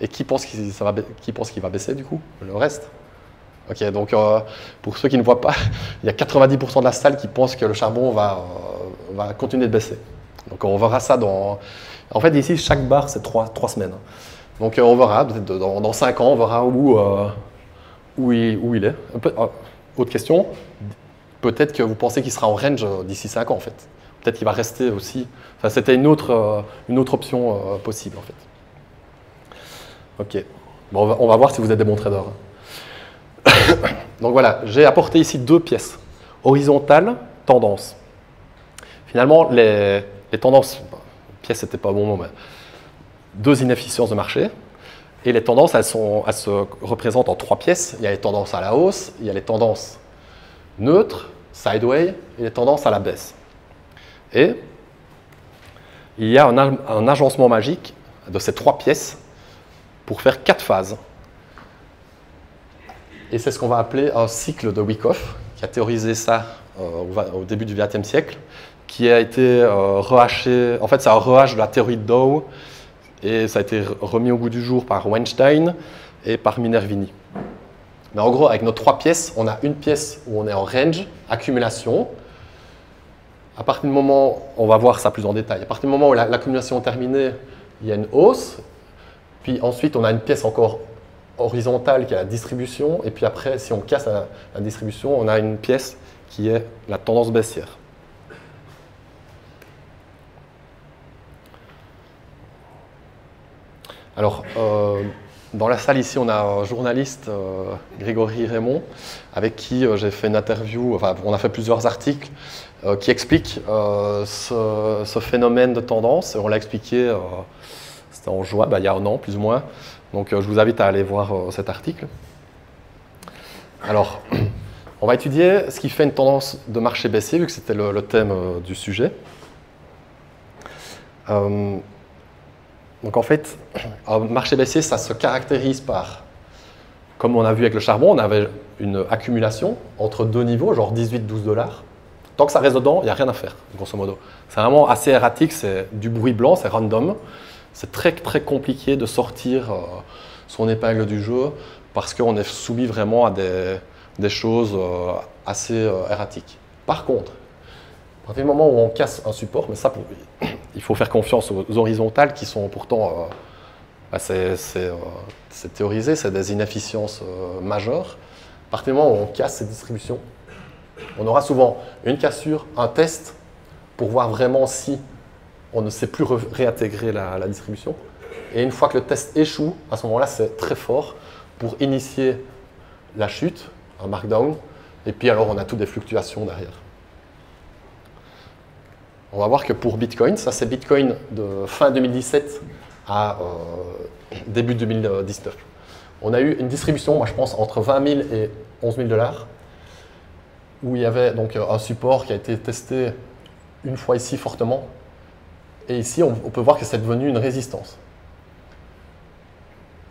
Et qui pense qu'il va, baisser du coup? Le reste Ok, donc euh, pour ceux qui ne voient pas, il y a 90% de la salle qui pense que le charbon va, euh, va continuer de baisser. Donc on verra ça dans... En fait, ici, chaque barre, c'est trois, semaines. Donc euh, on verra, peut-être dans, dans 5 ans, on verra où, où, il, où il est. autre question, peut-être que vous pensez qu'il sera en range d'ici 5 ans, en fait. Peut-être qu'il va rester aussi... C'était une autre, autre option possible, en fait. Ok. Bon, on, va, voir si vous êtes des bons traders. Donc voilà, j'ai apporté ici deux pièces. Horizontale, tendance. Finalement, les, tendances, pièces c'était pas bon mot, mais deux inefficiences de marché. Et les tendances, elles, sont, elles se représentent en trois pièces. Il y a les tendances à la hausse, il y a les tendances neutres, sideway, et les tendances à la baisse. Et il y a un, agencement magique de ces trois pièces pour faire quatre phases. Et c'est ce qu'on va appeler un cycle de Wyckoff, qui a théorisé ça euh, au début du XXe siècle, qui a été euh, rehaché, en fait c'est un rehash de la théorie de Dow, et ça a été remis au goût du jour par Weinstein et par Minervini. Mais en gros, avec nos trois pièces, on a une pièce où on est en range, accumulation. À partir du moment, on va voir ça plus en détail, à partir du moment où l'accumulation est terminée, il y a une hausse, puis ensuite, on a une pièce encore horizontale qui est la distribution. Et puis après, si on casse la, distribution, on a une pièce qui est la tendance baissière. Alors, euh, dans la salle ici, on a un journaliste, euh, Grégory Raymond, avec qui euh, j'ai fait une interview, enfin, on a fait plusieurs articles qui expliquent ce, phénomène de tendance. Et on l'a expliqué c'était en juin, bah, il y a un an plus ou moins. Donc euh, je vous invite à aller voir euh, cet article. Alors, on va étudier ce qui fait une tendance de marché baissier, vu que c'était le, thème euh, du sujet. Donc en fait, un marché baissier, ça se caractérise par, comme on a vu avec le charbon, on avait une accumulation entre deux niveaux, genre 18-12 dollars. Tant que ça reste dedans, il n'y a rien à faire, grosso modo. C'est vraiment assez erratique, c'est du bruit blanc, c'est random c'est très très compliqué de sortir euh, son épingle du jeu parce qu'on est soumis vraiment à des, choses euh, assez euh, erratiques. Par contre, à partir du moment où on casse un support, mais ça, il faut faire confiance aux horizontales qui sont pourtant, bah, c'est théorisé, c'est des inefficiences majeures. À partir du moment où on casse ces distributions, on aura souvent une cassure, un test pour voir vraiment si on ne sait plus réintégrer la, distribution. Et une fois que le test échoue, à ce moment-là, c'est très fort pour initier la chute, un markdown, et puis alors on a toutes des fluctuations derrière. On va voir que pour Bitcoin, ça c'est Bitcoin de fin 2017 à euh, début 2019. On a eu une distribution, moi je pense, entre 20 000 et 11 000 dollars, où il y avait donc un support qui a été testé une fois ici fortement, et ici, on, peut voir que c'est devenu une résistance.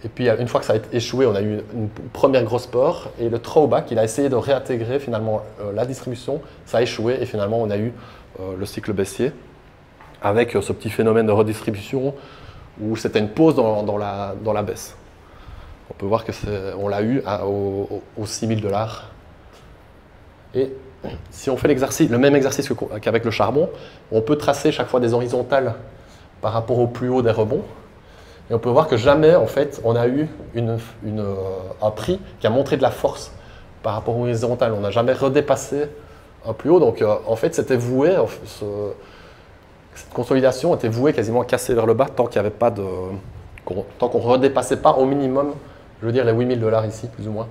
Et puis, une fois que ça a échoué, on a eu une, première grosse peur. Et le throwback, il a essayé de réintégrer finalement euh, la distribution. Ça a échoué et finalement, on a eu euh, le cycle baissier avec euh, ce petit phénomène de redistribution où c'était une pause dans, la, dans, la, baisse. On peut voir que on l'a eu aux, aux 6000 dollars. Et si on fait le même exercice qu'avec le charbon, on peut tracer chaque fois des horizontales par rapport au plus haut des rebonds. Et on peut voir que jamais, en fait, on a eu euh, un prix qui a montré de la force par rapport aux horizontales. On n'a jamais redépassé plus haut. Donc, euh, en fait, c'était voué, Cette consolidation était vouée quasiment à casser vers le bas tant qu'il n'y avait pas de. tant qu'on ne redépassait pas au minimum, je veux dire, les 8000 dollars ici, plus ou moins.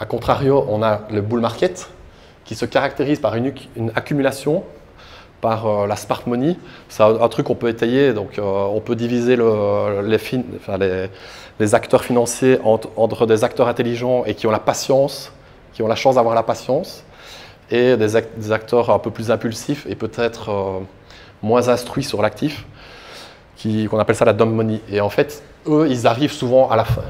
A contrario, on a le bull market qui se caractérise par une, accumulation, par euh, la smart money. C'est un, truc qu'on peut étayer, donc euh, on peut diviser les, acteurs financiers entre, des acteurs intelligents et qui ont la patience, qui ont la chance d'avoir la patience, et des, acteurs un peu plus impulsifs et peut-être euh, moins instruits sur l'actif, qu'on appelle ça la dumb money. Et en fait, eux, ils arrivent souvent à la fin.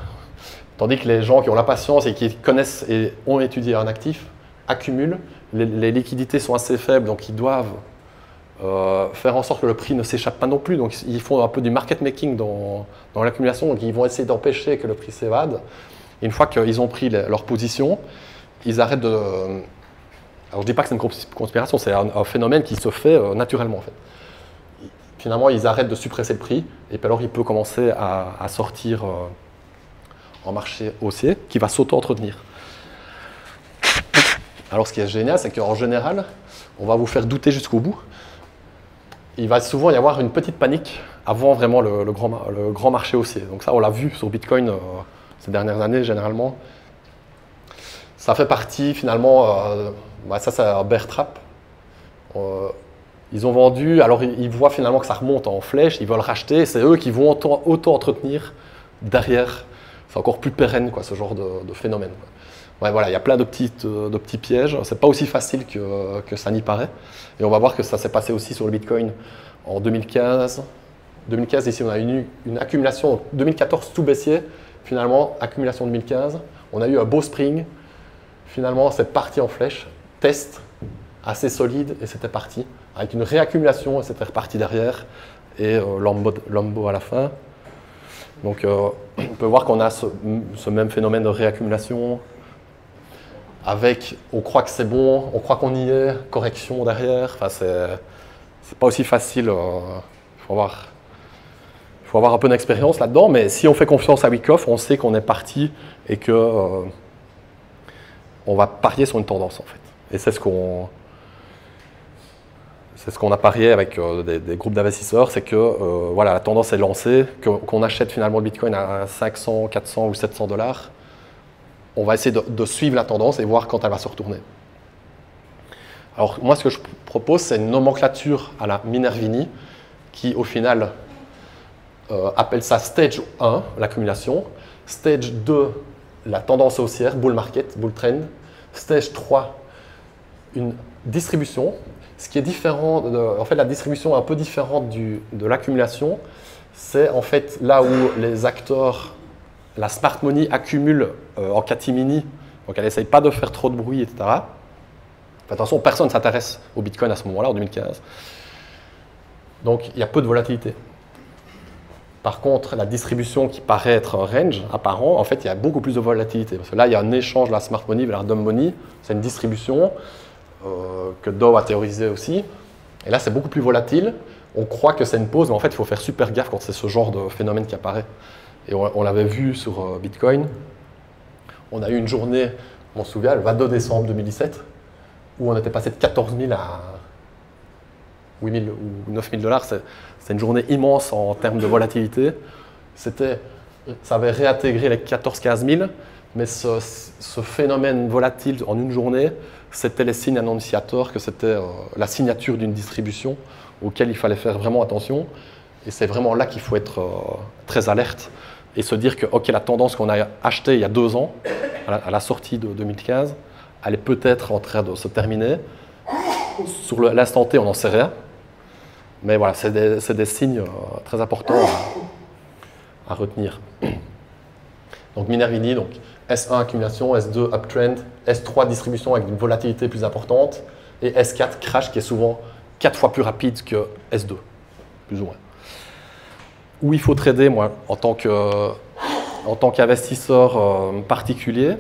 Tandis que les gens qui ont la patience et qui connaissent et ont étudié un actif accumulent. Les, liquidités sont assez faibles, donc ils doivent euh, faire en sorte que le prix ne s'échappe pas non plus. Donc ils font un peu du market making dans, l'accumulation, donc ils vont essayer d'empêcher que le prix s'évade. Une fois qu'ils ont pris leur position, ils arrêtent de... Alors je dis pas que c'est une conspiration, c'est un, phénomène qui se fait euh, naturellement en fait finalement, ils arrêtent de suppresser le prix, et puis alors il peut commencer à, sortir euh, en marché haussier qui va s'auto-entretenir. Alors ce qui est génial, c'est qu'en général, on va vous faire douter jusqu'au bout. Il va souvent y avoir une petite panique avant vraiment le, grand, le grand, marché haussier. Donc ça, on l'a vu sur Bitcoin euh, ces dernières années, généralement. Ça fait partie, finalement, euh, bah, ça c'est bear trap. Euh, ils ont vendu, alors ils voient finalement que ça remonte en flèche, ils veulent racheter, c'est eux qui vont auto-entretenir derrière c'est encore plus pérenne, quoi, ce genre de, phénomène. Ouais, voilà, il y a plein de, euh, petits pièges. C'est pas aussi facile que, ça n'y paraît. Et on va voir que ça s'est passé aussi sur le Bitcoin en 2015. 2015, ici, on a eu une, accumulation. 2014, tout baissier. Finalement, accumulation 2015. On a eu un beau spring. Finalement, c'est parti en flèche. Test assez solide et c'était parti. Avec une réaccumulation et c'était reparti derrière. Et euh, Lambo à la fin. Donc euh, on peut voir qu'on a ce, même phénomène de réaccumulation avec on croit que c'est bon, on croit qu'on y est, correction derrière. Enfin, c'est pas aussi facile. Il euh, faut, avoir, faut avoir un peu d'expérience là-dedans, mais si on fait confiance à Wyckoff, on sait qu'on est parti et que euh, on va parier sur une tendance en fait. Et c'est ce qu'on c'est ce qu'on a parié avec euh, des, groupes d'investisseurs, c'est que euh, voilà, la tendance est lancée, qu'on achète finalement le Bitcoin à 500, 400 ou 700 dollars. On va essayer de, suivre la tendance et voir quand elle va se retourner. Alors moi, ce que je propose, c'est une nomenclature à la Minervini, qui au final euh, appelle ça Stage 1, l'accumulation, Stage 2, la tendance haussière, bull market, bull trend, Stage 3, une distribution, ce qui est différent, en fait, la distribution est un peu différente de l'accumulation. C'est en fait là où les acteurs, la smart money accumule euh, en catimini, donc elle n'essaye pas de faire trop de bruit, etc. attention, personne ne s'intéresse au Bitcoin à ce moment-là, en 2015. Donc il y a peu de volatilité. Par contre, la distribution qui paraît être un range apparent, en fait, il y a beaucoup plus de volatilité. Parce que là, il y a un échange de la smart money vers la dumb money. C'est une distribution. Euh, que Dow a théorisé aussi. Et là, c'est beaucoup plus volatile. On croit que c'est une pause, mais en fait, il faut faire super gaffe quand c'est ce genre de phénomène qui apparaît. Et on, l'avait vu sur euh, Bitcoin. On a eu une journée, on se souvient, le 22 décembre 2017, où on était passé de 14 000 à 8 000 ou 9 000 dollars. C'est une journée immense en termes de volatilité. C'était, ça avait réintégré les 14-15 000, mais ce, phénomène volatile en une journée, c'était les signes annonciateurs, que c'était euh, la signature d'une distribution auquel il fallait faire vraiment attention. Et c'est vraiment là qu'il faut être euh, très alerte et se dire que ok, la tendance qu'on a achetée il y a deux ans, à la, sortie de 2015, elle est peut-être en train de se terminer. Sur l'instant T, on n'en sait rien. Mais voilà, c'est des, signes euh, très importants à, retenir. Donc Minervini, donc S1 accumulation, S2 uptrend, S3 distribution avec une volatilité plus importante, et S4 crash qui est souvent 4 fois plus rapide que S2, plus ou moins. Où il faut trader, moi, en tant qu'investisseur euh, particulier,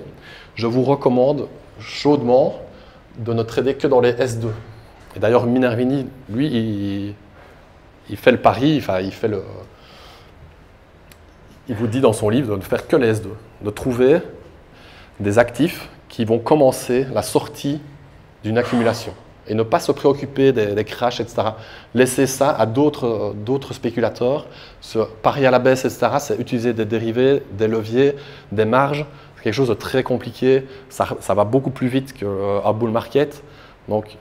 je vous recommande chaudement de ne trader que dans les S2. Et d'ailleurs, Minervini, lui, il, fait le pari, enfin, il fait le. Il vous dit dans son livre de ne faire que les S2, de trouver des actifs qui vont commencer la sortie d'une accumulation. et ne pas se préoccuper des, crashs, etc. Laisser ça à d'autres spéculateurs. Se parier à la baisse, etc., c'est utiliser des dérivés, des leviers, des marges. C'est quelque chose de très compliqué. Ça, ça va beaucoup plus vite qu'un bull market. Donc,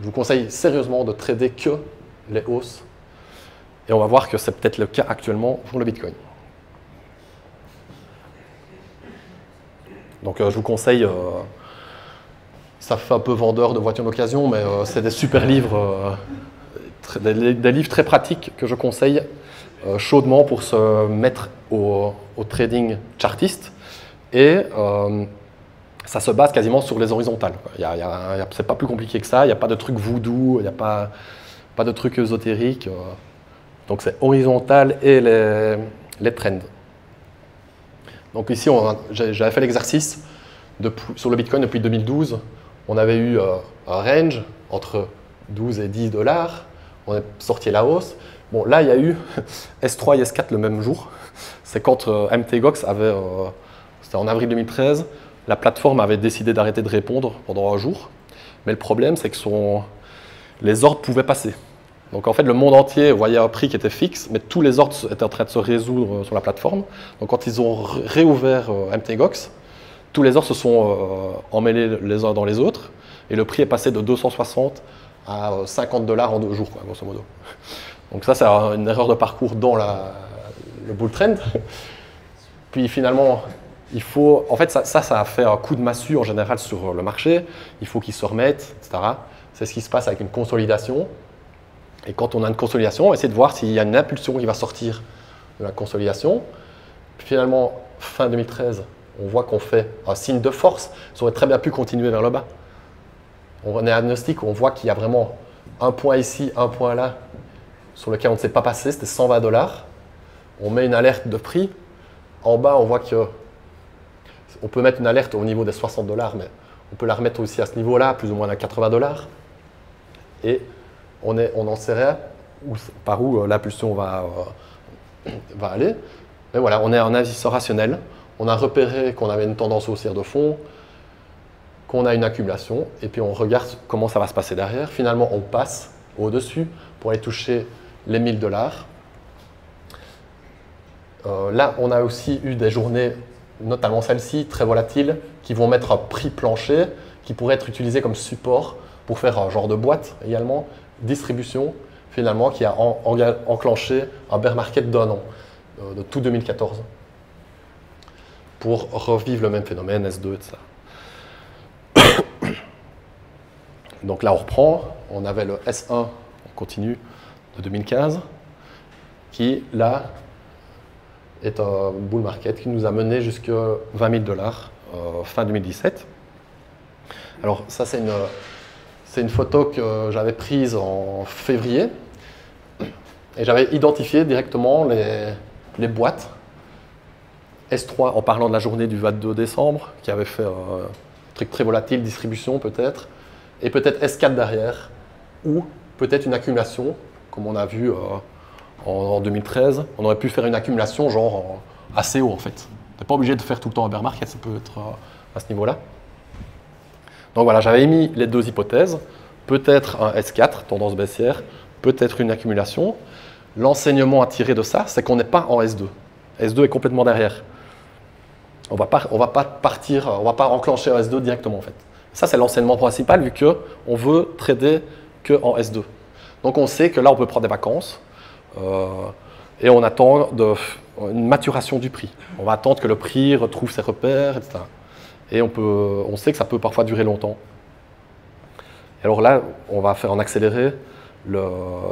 je vous conseille sérieusement de trader que les hausses. Et on va voir que c'est peut-être le cas actuellement pour le Bitcoin. Donc euh, je vous conseille, euh, ça fait un peu vendeur de voitures d'occasion, mais euh, c'est des super livres, des, livres très pratiques que je conseille chaudement pour se mettre au, trading chartiste. Et ça se base quasiment sur les horizontales. C'est pas plus compliqué que ça, il n'y a pas de truc voodoo, il n'y a pas, pas de truc ésotérique. Donc c'est horizontal et les, trends. Donc ici, j'avais fait l'exercice sur le Bitcoin depuis 2012. On avait eu euh, un range entre 12 et 10 dollars. On est sorti la hausse. Bon, là, il y a eu S3 et S4 le même jour. C'est quand euh, MTGOX avait, euh, c'était en avril 2013, la plateforme avait décidé d'arrêter de répondre pendant un jour. Mais le problème, c'est que les ordres pouvaient passer. Donc en fait, le monde entier voyait un prix qui était fixe, mais tous les ordres étaient en train de se résoudre sur la plateforme. Donc quand ils ont réouvert euh, MTGOX, tous les ordres se sont euh, emmêlés les uns dans les autres, et le prix est passé de 260 à 50 euh, dollars en deux jours, grosso modo. Donc ça, c'est une erreur de parcours dans le bull trend. Puis finalement, il faut, en fait, ça, ça, ça, a fait un coup de massue en général sur le marché. Il faut qu'il se remette, etc. C'est ce qui se passe avec une consolidation. Et quand on a une consolidation, on va essayer de voir s'il y a une impulsion qui va sortir de la consolidation. finalement, fin 2013, on voit qu'on fait un signe de force. Ça aurait très bien pu continuer vers le bas. On est agnostique, on voit qu'il y a vraiment un point ici, un point là, sur lequel on ne s'est pas passé, c'était 120 dollars. On met une alerte de prix. En bas, on voit que on peut mettre une alerte au niveau des 60 dollars, mais on peut la remettre aussi à ce niveau-là, plus ou moins à 80 dollars. Et on, est, on en sait par où euh, l'impulsion va, euh, va aller. Mais voilà, on est un investisseur rationnel. On a repéré qu'on avait une tendance haussière de fond, qu'on a une accumulation, et puis on regarde comment ça va se passer derrière. Finalement, on passe au-dessus pour aller toucher les 1000 dollars. Euh, là, on a aussi eu des journées, notamment celle-ci, très volatiles, qui vont mettre un prix plancher, qui pourrait être utilisé comme support pour faire un genre de boîte également, distribution, finalement, qui a enclenché un bear market d'un an, euh, de tout 2014, pour revivre le même phénomène, S2 et ça. Donc là, on reprend. On avait le S1, on continue, de 2015, qui, là, est un bull market qui nous a mené jusqu'à 20 000 dollars euh, fin 2017. Alors ça, c'est une c'est une photo que j'avais prise en février et j'avais identifié directement les, boîtes. S3 en parlant de la journée du 22 décembre, qui avait fait un truc très volatile, distribution peut-être, et peut-être S4 derrière, ou peut-être une accumulation, comme on a vu euh, en, 2013. On aurait pu faire une accumulation genre assez haut en fait. On n'est pas obligé de faire tout le temps un bear market, ça peut être euh, à ce niveau-là. Donc voilà, j'avais émis les deux hypothèses. Peut-être un S4, tendance baissière, peut-être une accumulation. L'enseignement à tirer de ça, c'est qu'on n'est pas en S2. S2 est complètement derrière. On va pas, va pas partir, on va pas enclencher un S2 directement en fait. Ça, c'est l'enseignement principal vu qu'on veut trader que en S2. Donc on sait que là, on peut prendre des vacances euh, et on attend une maturation du prix. On va attendre que le prix retrouve ses repères, etc. Et on, peut, on sait que ça peut parfois durer longtemps. Alors là, on va faire en accéléré. Le...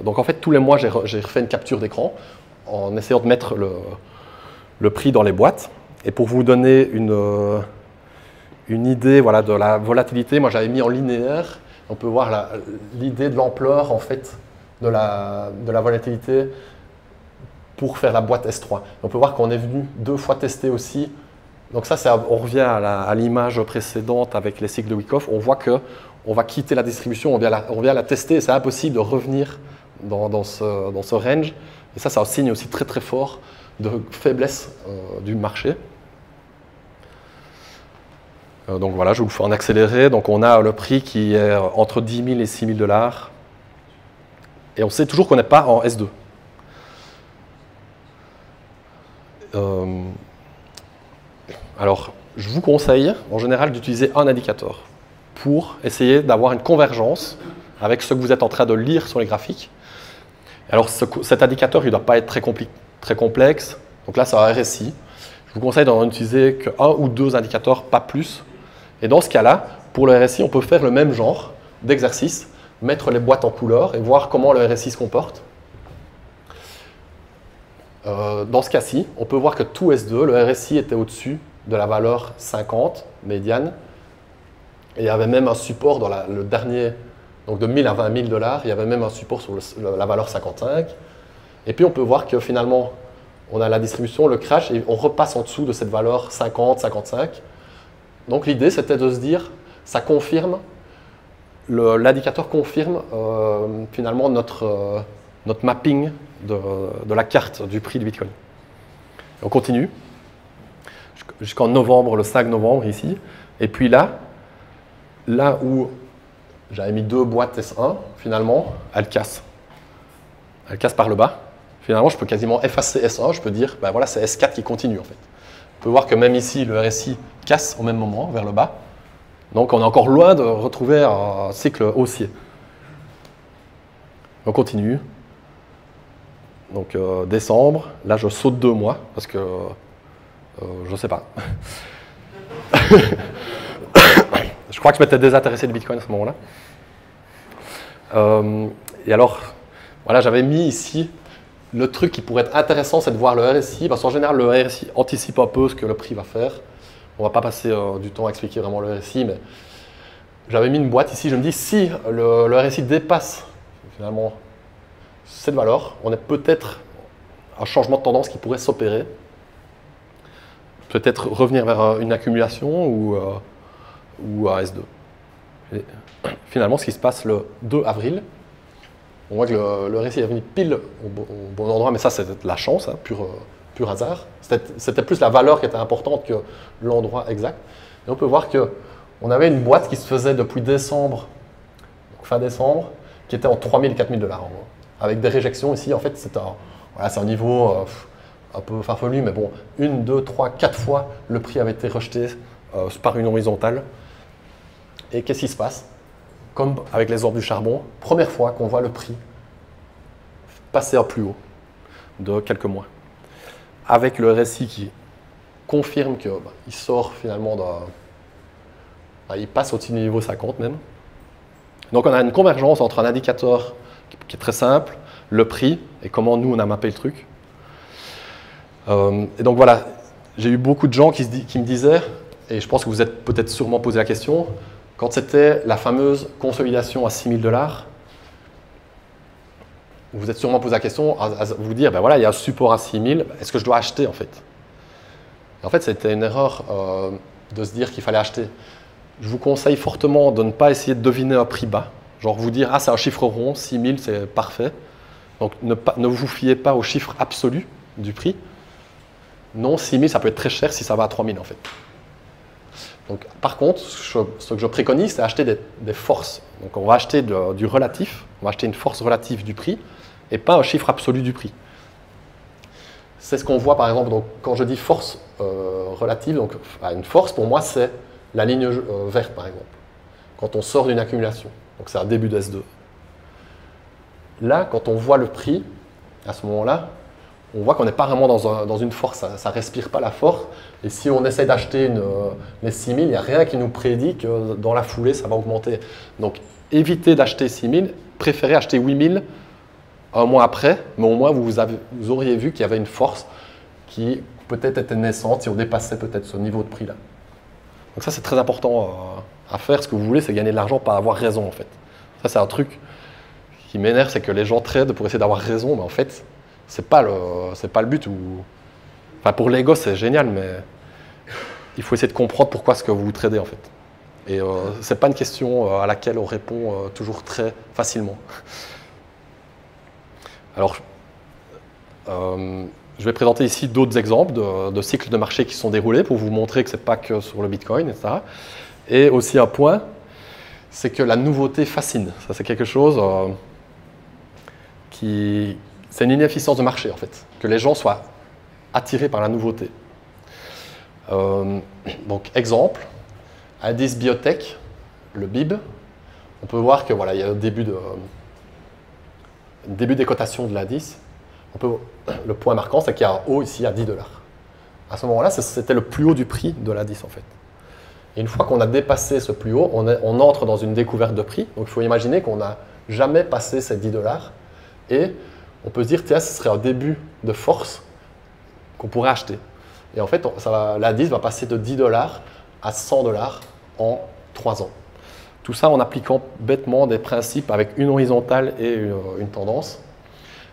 Donc en fait, tous les mois, j'ai refait une capture d'écran en essayant de mettre le, prix dans les boîtes. Et pour vous donner une, une idée voilà, de la volatilité, moi j'avais mis en linéaire. On peut voir l'idée de l'ampleur en fait de la, de la volatilité pour faire la boîte S3. On peut voir qu'on est venu deux fois tester aussi donc ça, on revient à l'image précédente avec les cycles de Wyckoff. On voit qu'on va quitter la distribution, on vient la, on tester c'est impossible de revenir dans, ce, range. Et ça, c'est un signe aussi très très fort de faiblesse euh, du marché. Euh, donc voilà, je vous fais en accéléré. Donc on a le prix qui est entre 10 000 et 6 000 dollars. Et on sait toujours qu'on n'est pas en S2. Euh, alors, je vous conseille en général d'utiliser un indicateur pour essayer d'avoir une convergence avec ce que vous êtes en train de lire sur les graphiques. Alors cet indicateur, il ne doit pas être très, complexe. Donc là, c'est un RSI. Je vous conseille d'en utiliser qu'un ou deux indicateurs, pas plus. Et dans ce cas-là, pour le RSI, on peut faire le même genre d'exercice, mettre les boîtes en couleur et voir comment le RSI se comporte. Euh, dans ce cas-ci, on peut voir que tout S2, le RSI était au-dessus de la valeur 50 médiane. Et il y avait même un support dans le dernier, donc de 1000 à 20 000 dollars, il y avait même un support sur la valeur 55. Et puis on peut voir que finalement, on a la distribution, le crash, et on repasse en dessous de cette valeur 50, 55. Donc l'idée, c'était de se dire, ça confirme, l'indicateur confirme euh, finalement notre, euh, notre mapping de, de, la carte du prix du Bitcoin. on continue jusqu'en novembre, le 5 novembre ici. Et puis là, là où j'avais mis deux boîtes S1, finalement, elles cassent. Elles cassent par le bas. Finalement, je peux quasiment effacer S1, je peux dire, ben voilà, c'est S4 qui continue en fait. On peut voir que même ici, le RSI casse au même moment, vers le bas. Donc on est encore loin de retrouver un cycle haussier. On continue. Donc euh, décembre, là je saute deux mois, parce que euh, je ne sais pas. je crois que je m'étais désintéressé du Bitcoin à ce moment-là. Euh, et alors, voilà, j'avais mis ici le truc qui pourrait être intéressant, c'est de voir le RSI, parce qu'en général, le RSI anticipe un peu ce que le prix va faire. On ne va pas passer euh, du temps à expliquer vraiment le RSI, mais j'avais mis une boîte ici. Je me dis, si le, le RSI dépasse finalement cette valeur, on a peut-être un changement de tendance qui pourrait s'opérer peut-être revenir vers euh, une accumulation ou, euh, ou un S2. finalement, ce qui se passe le 2 avril, on voit que le, récit est venu pile au, bon endroit, mais ça, c'est de la chance, hein, pur, euh, hasard. C'était plus la valeur qui était importante que l'endroit exact. Et on peut voir qu'on avait une boîte qui se faisait depuis décembre, fin décembre, qui était en 3000, 4000 dollars en gros. Avec des réjections ici, en fait, c'est un, niveau un peu farfelu, mais bon, une, deux, trois, quatre fois, le prix avait été rejeté euh, par une horizontale. Et qu'est-ce qui se passe? Comme avec les ordres du charbon, première fois qu'on voit le prix passer à plus haut de quelques mois. Avec le récit qui confirme qu'il bah, sort finalement. Bah, il passe au-dessus du niveau 50 même. Donc on a une convergence entre un indicateur qui est très simple, le prix, et comment nous on a mappé le truc, euh, et donc voilà, j'ai eu beaucoup de gens qui, me disaient, et je pense que vous êtes peut-être sûrement posé la question, quand c'était la fameuse consolidation à 6000 dollars, vous êtes sûrement posé la question à, vous dire, ben voilà, il y a un support à 6000, est-ce que je dois acheter en fait? En fait, c'était une erreur euh, de se dire qu'il fallait acheter. Je vous conseille fortement de ne pas essayer de deviner un prix bas, genre vous dire, ah c'est un chiffre rond, 6000 c'est parfait. Donc ne, ne vous fiez pas au chiffre absolu du prix, non, 6 000, ça peut être très cher si ça va à 3 000 en fait. Par contre, ce que je préconise, c'est acheter des, forces. Donc, on va acheter du relatif, on va acheter une force relative du prix et pas un chiffre absolu du prix. C'est ce qu'on voit par exemple, quand je dis force euh, relative, donc une force pour moi c'est la ligne euh, verte par exemple, quand on sort d'une accumulation. Donc c'est un début de S2. Là, quand on voit le prix, à ce moment-là, on voit qu'on n'est pas vraiment dans, une force, ça ne respire pas la force. Et si on essaie d'acheter euh, les 6000, il n'y a rien qui nous prédit que dans la foulée, ça va augmenter. Donc évitez d'acheter 6000, préférez acheter 8000 un mois après, mais au moins vous, vous, auriez vu qu'il y avait une force qui peut-être était naissante si on dépassait peut-être ce niveau de prix-là. Donc ça c'est très important euh, à faire. Ce que vous voulez, c'est gagner de l'argent, pas avoir raison en fait. Ça c'est un truc qui m'énerve, c'est que les gens tradent pour essayer d'avoir raison, mais en fait, c'est pas le c'est pas le but ou enfin pour l'ego c'est génial mais il faut essayer de comprendre pourquoi ce que vous tradez en fait et euh, c'est pas une question euh, à laquelle on répond euh, toujours très facilement alors je vais présenter ici d'autres exemples de, cycles de marché qui sont déroulés pour vous montrer que ce n'est pas que sur le Bitcoin, etc. Et aussi un point, c'est que la nouveauté fascine. Ça, c'est quelque chose euh, qui. C'est une inefficience de marché, en fait. Que les gens soient attirés par la nouveauté. Euh, donc, exemple, indice biotech, le BIB, on peut voir que voilà, il y a un début de début des cotations de l'indice. le point marquant, c'est qu'il y a un haut ici à 10 dollars. À ce moment-là, c'était le plus haut du prix de l'indice en fait. Et une fois qu'on a dépassé ce plus haut, on, on, entre dans une découverte de prix. Donc il faut imaginer qu'on n'a jamais passé ces 10 dollars. Et on peut se dire, tiens, ce serait un début de force qu'on pourrait acheter. Et en fait, l'indice va passer de 10 dollars à 100 dollars en 3 ans. Tout ça en appliquant bêtement des principes avec une horizontale et une, tendance.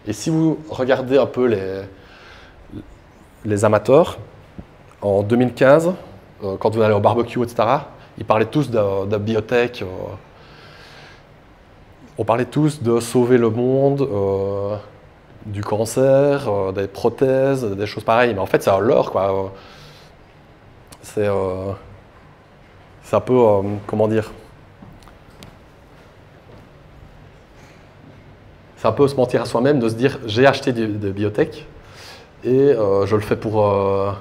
Et si vous regardez un peu les, amateurs, en 2015, euh, quand vous allez au barbecue, etc., ils parlaient tous de, biotech. Euh, on parlait tous de sauver le monde, euh, du cancer, des prothèses, des choses pareilles. Mais en fait, c'est un leurre, quoi. C'est un peu, comment dire, c'est un peu se mentir à soi-même de se dire j'ai acheté des, biotech et euh, je le fais pour, euh,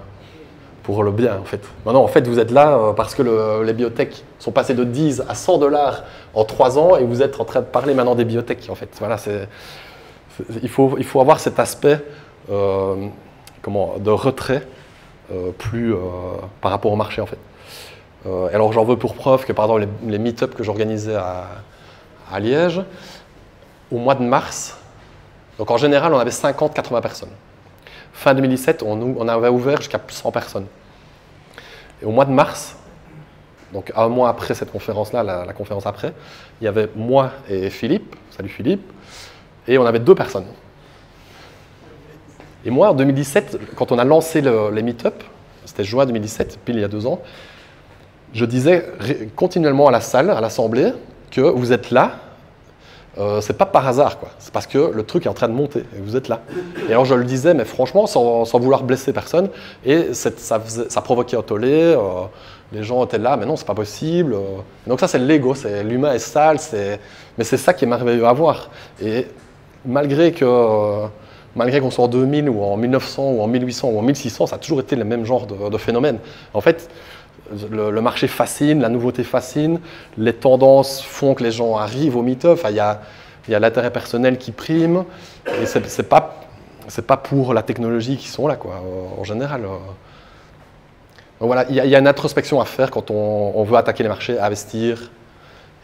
pour le bien en fait. Maintenant en fait vous êtes là euh, parce que les biotech sont passés de 10 à 100 dollars en 3 ans et vous êtes en train de parler maintenant des biotech en fait. Voilà, il, faut, il faut avoir cet aspect comment, de retrait plus par rapport au marché en fait. alors j'en veux pour preuve que par les, les meet-ups que j'organisais à, à Liège, au mois de mars, donc en général, on avait 50-80 personnes. Fin 2017, on, avait ouvert jusqu'à 100 personnes. Et au mois de mars, donc un mois après cette conférence-là, la, conférence après, il y avait moi et Philippe, salut Philippe, et on avait deux personnes. Et moi, en 2017, quand on a lancé les meet-up, c'était juin 2017, pile il y a deux ans, je disais continuellement à la salle, à l'assemblée, que vous êtes là, euh, c'est pas par hasard, quoi. C'est parce que le truc est en train de monter et vous êtes là. Et alors je le disais, mais franchement, sans, vouloir blesser personne, et ça, provoquait un tollé. Euh, les gens étaient là, mais non, c'est pas possible. Euh. donc ça, c'est l'ego, c'est l'humain est sale, mais c'est ça qui est merveilleux à voir. Et malgré que malgré qu'on soit en 2000 ou en 1900 ou en 1800 ou en 1600, ça a toujours été le même genre de, phénomène. En fait, le, marché fascine, la nouveauté fascine, les tendances font que les gens arrivent au meet-up. il y a, l'intérêt personnel qui prime. Et ce n'est pas, pas pour la technologie qui sont là, quoi, en général. Donc voilà, il y, a, une introspection à faire quand on, veut attaquer les marchés, investir.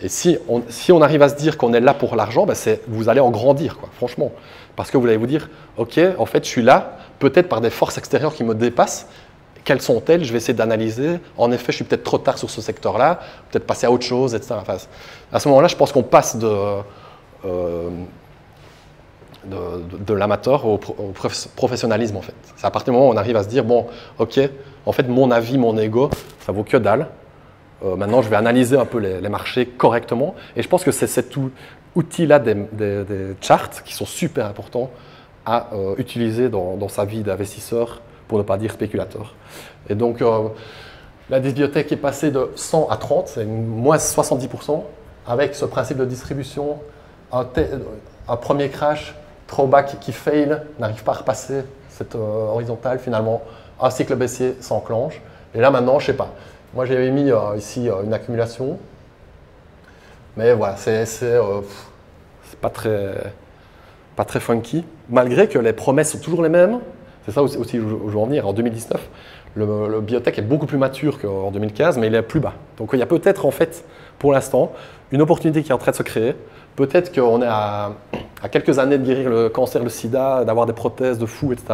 Et si on, arrive à se dire qu'on est là pour l'argent, ben vous allez en grandir, franchement. Parce que vous allez vous dire, OK, en fait, je suis là, peut-être par des forces extérieures qui me dépassent, quelles sont-elles? Je vais essayer d'analyser. En effet, je suis peut-être trop tard sur ce secteur-là, peut-être passer à autre chose, etc. à ce moment-là, je pense qu'on passe de, euh, l'amateur au, professionnalisme, en fait. C'est à partir du moment où on arrive à se dire, bon, ok, en fait, mon avis, mon ego, ça vaut que dalle. Euh, maintenant, je vais analyser un peu les, marchés correctement. Et je pense que c'est cet outil-là des, charts qui sont super importants à euh, utiliser dans, sa vie d'investisseur pour ne pas dire spéculateur. Et donc, euh, la bibliothèque est passée de 100 à 30, c'est moins 70%, avec ce principe de distribution, un, premier crash, throwback qui fail, n'arrive pas à repasser cette horizontale, finalement, un cycle baissier s'enclenche. Et là, maintenant, je ne sais pas. Moi, j'avais mis euh, ici une accumulation, mais voilà, c'est pas très, pas très funky, malgré que les promesses sont toujours les mêmes, c'est ça aussi, où je veux en venir. En 2019, le, biotech est beaucoup plus mature qu'en 2015, mais il est plus bas. Donc il y a peut-être en fait, pour l'instant, une opportunité qui est en train de se créer. Peut-être qu'on est à, quelques années de guérir le cancer, le sida, d'avoir des prothèses de fou, etc.,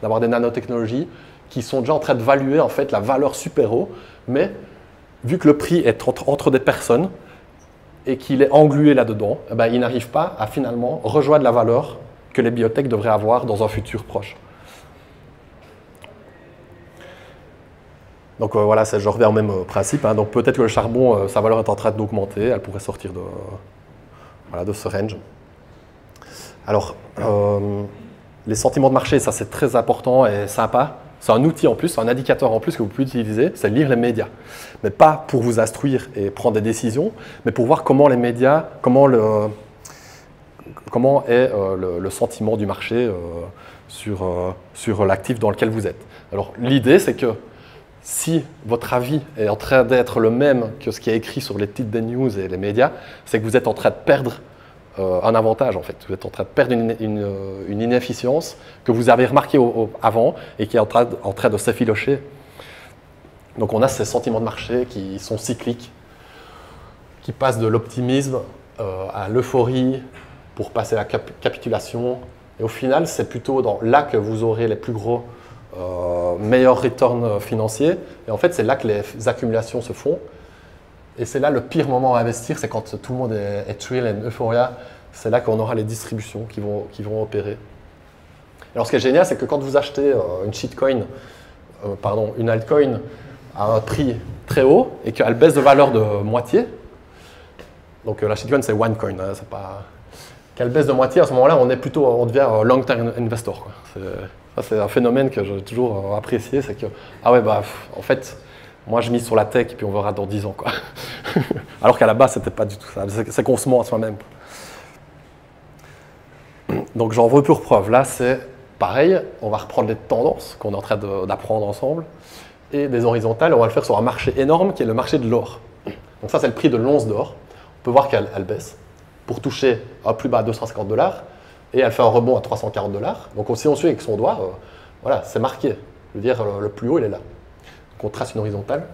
d'avoir des nanotechnologies qui sont déjà en train de valuer en fait la valeur super haut, mais vu que le prix est entre, des personnes et qu'il est englué là-dedans, eh ben, il n'arrive pas à finalement rejoindre la valeur que les biotech devraient avoir dans un futur proche. Donc euh, voilà, je reviens au même euh, principe. Hein. Donc peut-être que le charbon, euh, sa valeur est en train d'augmenter, elle pourrait sortir de, de ce range. Alors, les sentiments de marché, ça c'est très important et sympa. C'est un outil en plus, un indicateur en plus que vous pouvez utiliser, c'est lire les médias. Mais pas pour vous instruire et prendre des décisions, mais pour voir comment les médias, comment, le, comment est euh, le, sentiment du marché euh, sur, euh, sur l'actif dans lequel vous êtes. Alors l'idée c'est que si votre avis est en train d'être le même que ce qui est écrit sur les titres des news et les médias, c'est que vous êtes en train de perdre euh, un avantage en fait. Vous êtes en train de perdre une, euh, inefficience que vous avez remarqué avant et qui est en train, de s'effilocher. Donc on a ces sentiments de marché qui sont cycliques, qui passent de l'optimisme euh, à l'euphorie pour passer à la capitulation. Et au final, c'est plutôt là que vous aurez les plus gros, meilleurs returns financiers. Et en fait, c'est là que les accumulations se font. Et c'est là le pire moment à investir, c'est quand tout le monde est, est thrill et euphoria. C'est là qu'on aura les distributions qui vont, qui vont opérer. Alors ce qui est génial, c'est que quand vous achetez euh, une shitcoin, euh, pardon, une altcoin à un prix très haut et qu'elle baisse de valeur de moitié, donc euh, la shitcoin c'est OneCoin, hein, c'est pas qu'elle baisse de moitié, à ce moment-là, on est plutôt, on devient long-term investor. C'est un phénomène que j'ai toujours apprécié, c'est que, ah ouais, bah, en fait, moi, je mise sur la tech et puis on verra dans 10 ans. Quoi. Alors qu'à la base, c'était pas du tout ça. C'est qu'on se ment à soi-même. Donc, j'en veux pour preuve. Là, c'est pareil. On va reprendre les tendances qu'on est en train d'apprendre ensemble et des horizontales. On va le faire sur un marché énorme qui est le marché de l'or. Donc, ça, c'est le prix de l'once d'or. On peut voir qu'elle baisse pour toucher à plus bas à 250 dollars et elle fait un rebond à 340 dollars. Donc, si on suit avec son doigt, euh, voilà, c'est marqué. Je veux dire, le plus haut, il est là qu'on trace une horizontale.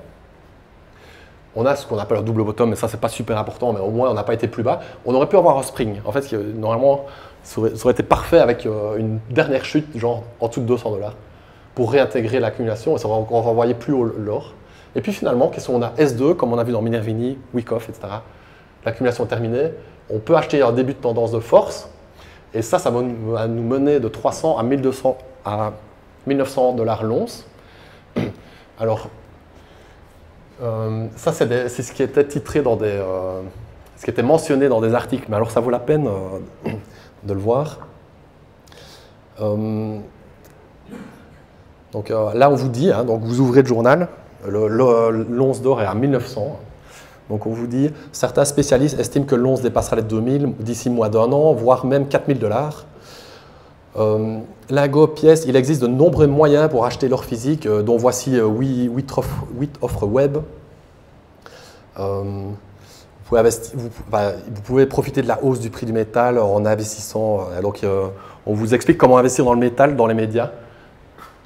On a ce qu'on appelle un double bottom, mais ça, c'est pas super important, mais au moins, on n'a pas été plus bas. On aurait pu avoir un spring. En fait, normalement, ça aurait, été parfait avec euh, une dernière chute, genre en dessous de 200 dollars, pour réintégrer l'accumulation et ça va encore renvoyer plus haut l'or. Et puis finalement, qu'est-ce qu'on a? S2, comme on a vu dans Minervini, Wyckoff, etc. L'accumulation est terminée. On peut acheter un début de tendance de force. Et ça, ça va nous mener de 300 à 1200 à 1900 dollars l'once. Alors, euh, ça, c'est ce qui était titré dans des. Euh, ce qui était mentionné dans des articles, mais alors ça vaut la peine euh, de le voir. donc là, on vous dit, hein, vous ouvrez le journal, l'once d'or est à 1900. Donc on vous dit, certains spécialistes estiment que l'once dépassera les 2000 d'ici moins d'un an, voire même 4000 dollars. Euh, Lingo, pièce, il existe de nombreux moyens pour acheter l'or physique, euh, dont voici 8, euh, offres web. Vous pouvez, bah, vous, pouvez, profiter de la hausse du prix du métal en investissant. donc, on vous explique comment investir dans le métal dans les médias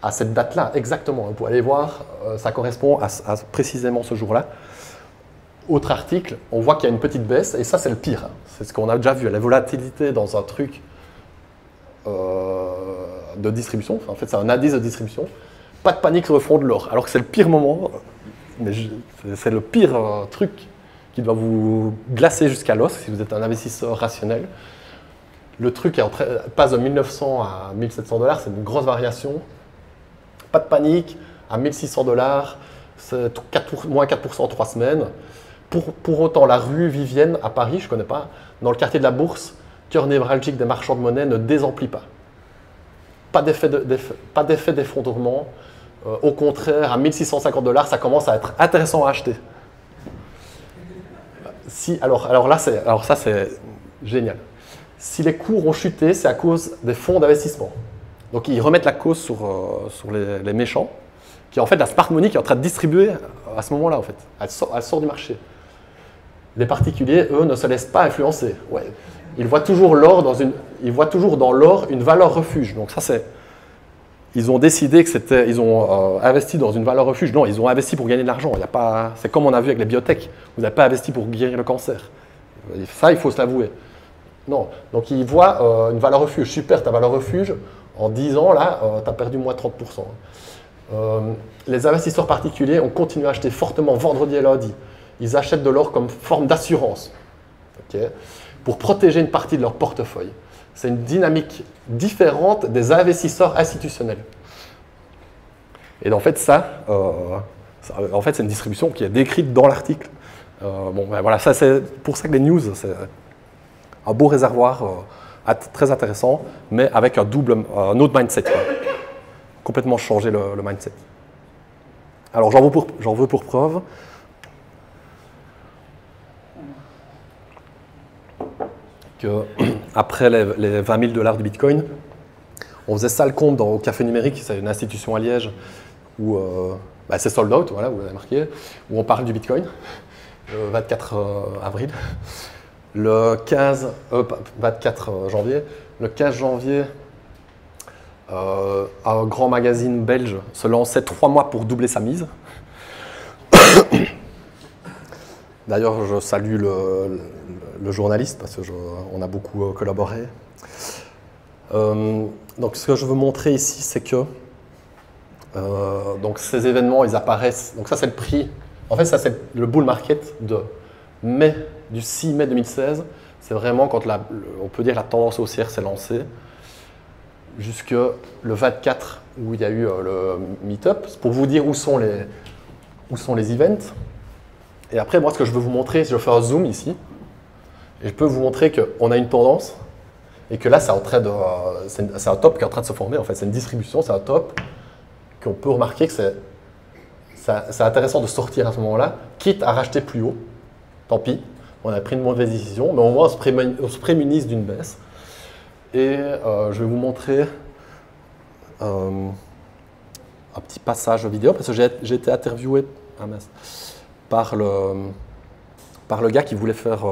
à cette date-là, exactement. Vous pouvez aller voir, ça correspond à, précisément ce jour-là. Autre article, on voit qu'il y a une petite baisse, et ça, c'est le pire. C'est ce qu'on a déjà vu. La volatilité dans un truc euh, de distribution. en fait, c'est un indice de distribution. Pas de panique sur le front de l'or. Alors que c'est le pire moment, mais c'est le pire euh, truc qui doit vous glacer jusqu'à l'os si vous êtes un investisseur rationnel. Le truc passe de 1900 à 1700 dollars, c'est une grosse variation. Pas de panique, à 1600 dollars, c'est moins 4% en 3 semaines. Pour, pour, autant, la rue Vivienne à Paris, je ne connais pas, dans le quartier de la Bourse, cœur névralgique des marchands de monnaie ne désemplit pas. Pas d'effet d'effondrement. Euh, au contraire, à 1650 dollars, ça commence à être intéressant à acheter. Si, alors, alors là, alors ça, c'est génial. Si les cours ont chuté, c'est à cause des fonds d'investissement. Donc, ils remettent la cause sur, euh, les, méchants, qui en fait la smart money qui est en train de distribuer à ce moment-là, en fait. Elle sort, du marché. Les particuliers, eux, ne se laissent pas influencer. Ils voient toujours l'or dans une, ils voient toujours dans l'or une valeur refuge. Donc ça c'est, ils ont décidé que c'était, ils ont euh, investi dans une valeur refuge. Non, ils ont investi pour gagner de l'argent. Il y a pas, c'est comme on a vu avec les biotech. Vous n'avez pas investi pour guérir le cancer. Ça, il faut se l'avouer. Non. Donc ils voient euh, une valeur refuge. Super, ta valeur refuge. En 10 ans, là, euh, tu as perdu moins 30%. les investisseurs particuliers ont continué à acheter fortement vendredi et lundi. Ils achètent de l'or comme forme d'assurance. OK pour protéger une partie de leur portefeuille. C'est une dynamique différente des investisseurs institutionnels. Et en fait, ça, euh, en fait, c'est une distribution qui est décrite dans l'article. Euh, bon, ben voilà, c'est pour ça que les news, c'est un beau réservoir très intéressant, mais avec un double, un autre mindset. Complètement changer le, mindset. Alors j'en veux, veux pour preuve. Que après les, les 20 000 dollars de Bitcoin, on faisait ça le compte dans, au Café Numérique, c'est une institution à Liège où euh, bah, c'est sold out, voilà, vous l'avez marqué, où on parle du Bitcoin, le 24 euh, avril. Le 15, 24 euh, janvier, le 15 janvier, un grand magazine belge se lançait trois mois pour doubler sa mise. D'ailleurs, je salue le, journaliste parce qu'on a beaucoup collaboré. Donc ce que je veux montrer ici, c'est que euh, donc ces événements, ils apparaissent. Donc ça, c'est le prix. En fait, ça, c'est le bull market de mai, du 6 mai 2016. C'est vraiment quand on peut dire la tendance haussière s'est lancée jusque le 24 où il y a eu euh, le meet-up. pour vous dire où sont les, où sont les events. Et après, moi, ce que je veux vous montrer, je fais un zoom ici. Et je peux vous montrer qu'on a une tendance et que là, c'est, c'est, un top qui est en train de se former. En fait, c'est une distribution, c'est un top qu'on peut remarquer que c'est, intéressant de sortir à ce moment-là, quitte à racheter plus haut. Tant pis, on a pris une mauvaise décision, mais au moins on se, prémunise d'une baisse. Et euh, je vais vous montrer euh, un petit passage vidéo, parce que j'ai, été interviewé ah par, le, par le gars qui voulait faire.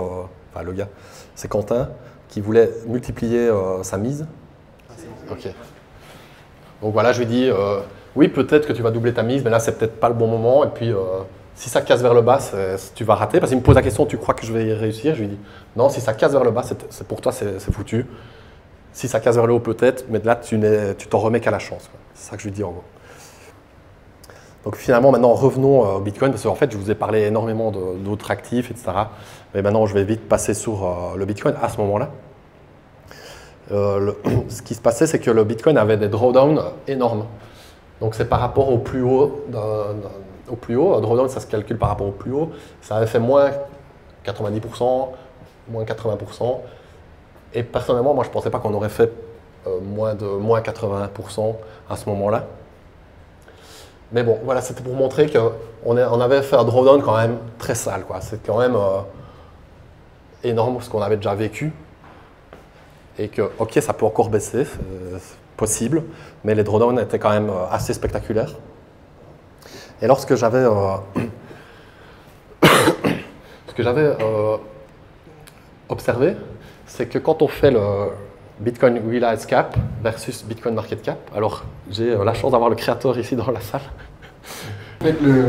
Enfin, le gars, c'est Quentin, qui voulait multiplier euh, sa mise. Ok. Donc voilà, je lui dis, euh, oui, peut-être que tu vas doubler ta mise, mais là, c'est peut-être pas le bon moment. Et puis, euh, si ça casse vers le bas, tu vas rater. Parce qu'il me pose la question, tu crois que je vais réussir? Je lui dis, non, si ça casse vers le bas, c'est pour toi, c'est foutu. Si ça casse vers le haut, peut-être, mais là, tu t'en remets qu'à la chance. C'est ça que je lui dis en gros. Donc finalement, maintenant, revenons au Bitcoin, parce qu'en fait, je vous ai parlé énormément d'autres actifs, etc. Mais maintenant, je vais vite passer sur euh, le Bitcoin à ce moment-là. Euh, ce qui se passait, c'est que le Bitcoin avait des drawdowns énormes. Donc c'est par rapport au plus haut. au plus haut, un drawdown, ça se calcule par rapport au plus haut. Ça avait fait moins 90%, moins 80%. Et personnellement, moi, je ne pensais pas qu'on aurait fait euh, moins de moins 80% à ce moment-là. Mais bon, voilà, c'était pour montrer qu'on on avait fait un drawdown quand même très sale. C'est quand même énorme ce qu'on avait déjà vécu. Et que, ok, ça peut encore baisser, c'est possible, mais les drawdowns étaient quand même euh, assez spectaculaires. Et lorsque j'avais euh, ce que j'avais euh, observé, c'est que quand on fait le Bitcoin Realized Cap versus Bitcoin Market Cap, alors j'ai la chance d'avoir le créateur ici dans la salle. En fait, le,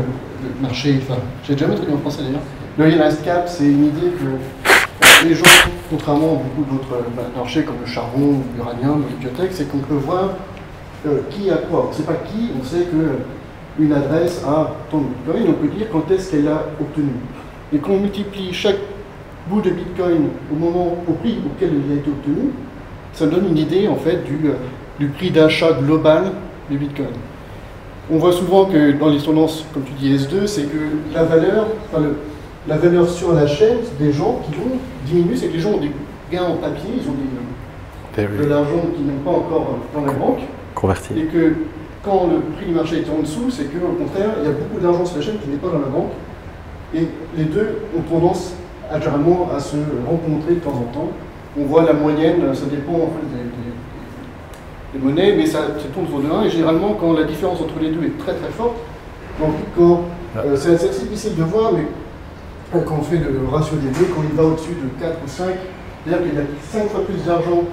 marché, enfin, j'ai jamais traduit en français d'ailleurs. Le Realized Cap, c'est une idée que les gens, contrairement à beaucoup d'autres marchés comme le charbon, l'uranium, le biotech, c'est qu'on peut voir euh, qui a quoi. On ne sait pas qui, on sait qu'une adresse a tant de bitcoin, on peut dire quand est-ce qu'elle l'a obtenu. Et quand on multiplie chaque bout de bitcoin au moment, au prix auquel il a été obtenu, ça donne une idée en fait du, euh, du prix d'achat global du bitcoin. On voit souvent que dans les tendances, comme tu dis S2, c'est que la valeur, enfin le, la valeur sur la chaîne des gens qui vont diminuer, c'est que les gens ont des gains en papier, ils ont de l'argent qu'ils n'ont pas encore dans la banque. Converti. Et que quand le prix du marché est en dessous, c'est qu'au contraire, il y a beaucoup d'argent sur la chaîne qui n'est pas dans la banque. Et les deux ont tendance à, généralement à se rencontrer de temps en temps. On voit la moyenne, ça dépend en fait des, monnaies, mais ça, ça tourne autour de 1. Et généralement, quand la différence entre les deux est très très forte, donc quand ah. euh, c'est assez difficile de voir, mais quand on fait le ratio des deux, quand il va au-dessus de 4 ou 5, c'est-à-dire qu'il y a 5 fois plus d'argent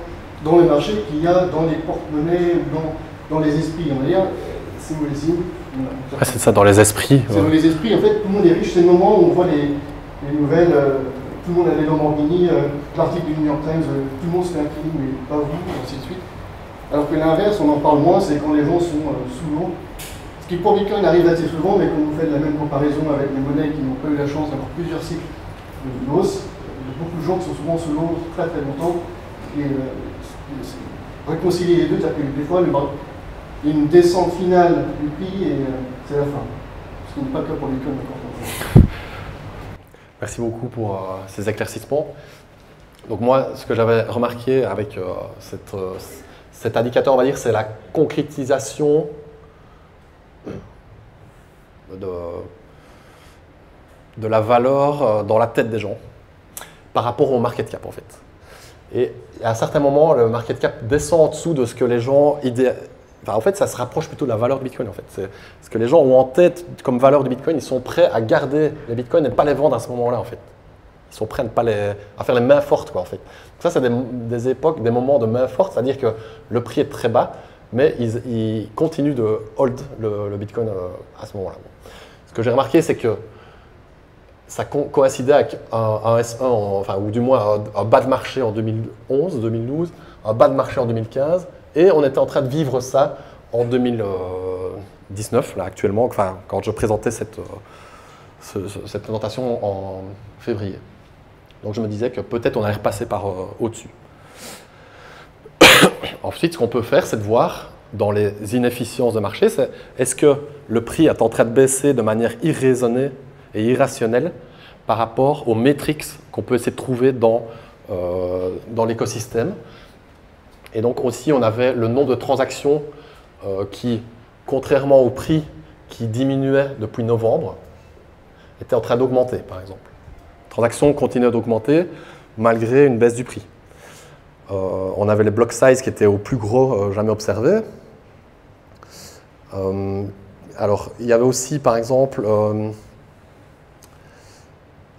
dans le marché qu'il y a dans les porte-monnaies ou dans, dans, les esprits. On va dire, c'est c'est ça, dans les esprits. C'est dans les esprits. En fait, tout le monde est riche. C'est le moment où on voit les, les nouvelles. Euh, tout le monde a des Lamborghini. Euh, L'article du New York Times, euh, tout le monde se fait un crédit, mais pas vous, ainsi de suite. Alors que l'inverse, on en parle moins, c'est quand les gens sont sous l'eau qui pour Bitcoin arrive assez souvent, mais quand vous faites la même comparaison avec les monnaies qui n'ont pas eu la chance d'avoir plusieurs cycles de hausse, il y a beaucoup de gens qui sont souvent sous l'eau très très longtemps. Et euh, réconcilier les deux, c'est-à-dire que des fois, il y a une descente finale du prix et euh, c'est la fin. Ce qui n'est pas le cas pour Bitcoin encore. Merci beaucoup pour euh, ces éclaircissements. Donc moi, ce que j'avais remarqué avec cet indicateur, on va dire, c'est la concrétisation de, la valeur dans la tête des gens par rapport au market cap en fait. Et à un certain moment, le market cap descend en dessous de ce que les gens En fait, ça se rapproche plutôt de la valeur du Bitcoin. En fait. Ce que les gens ont en tête comme valeur du Bitcoin. Ils sont prêts à garder les Bitcoins et ne pas les vendre à ce moment-là. En fait. Ils sont prêts à, pas les, à faire les mains fortes. En fait. ça, c'est des, époques, des moments de mains fortes, c'est-à-dire que le prix est très bas, mais ils, continuent de hold le, Bitcoin euh, à ce moment-là. Ce que j'ai remarqué, c'est que ça coïncidait avec un, S1, enfin, ou du moins un, bas de marché en 2011, 2012, un bas de marché en 2015, et on était en train de vivre ça en 2019, là actuellement, enfin, quand je présentais cette, euh, cette présentation en février. Donc je me disais que peut-être on allait repasser par euh, au-dessus. Ensuite, ce qu'on peut faire, c'est de voir dans les inefficiences de marché, c'est est-ce que le prix est en train de baisser de manière irraisonnée et irrationnel par rapport aux métriques qu'on peut essayer de trouver dans, euh, dans l'écosystème. Et donc aussi, on avait le nombre de transactions euh, qui, contrairement au prix qui diminuait depuis novembre, était en train d'augmenter, par exemple. Transactions continuaient d'augmenter malgré une baisse du prix. Euh, on avait les block size qui étaient au plus gros jamais observés. alors, il y avait aussi, par exemple,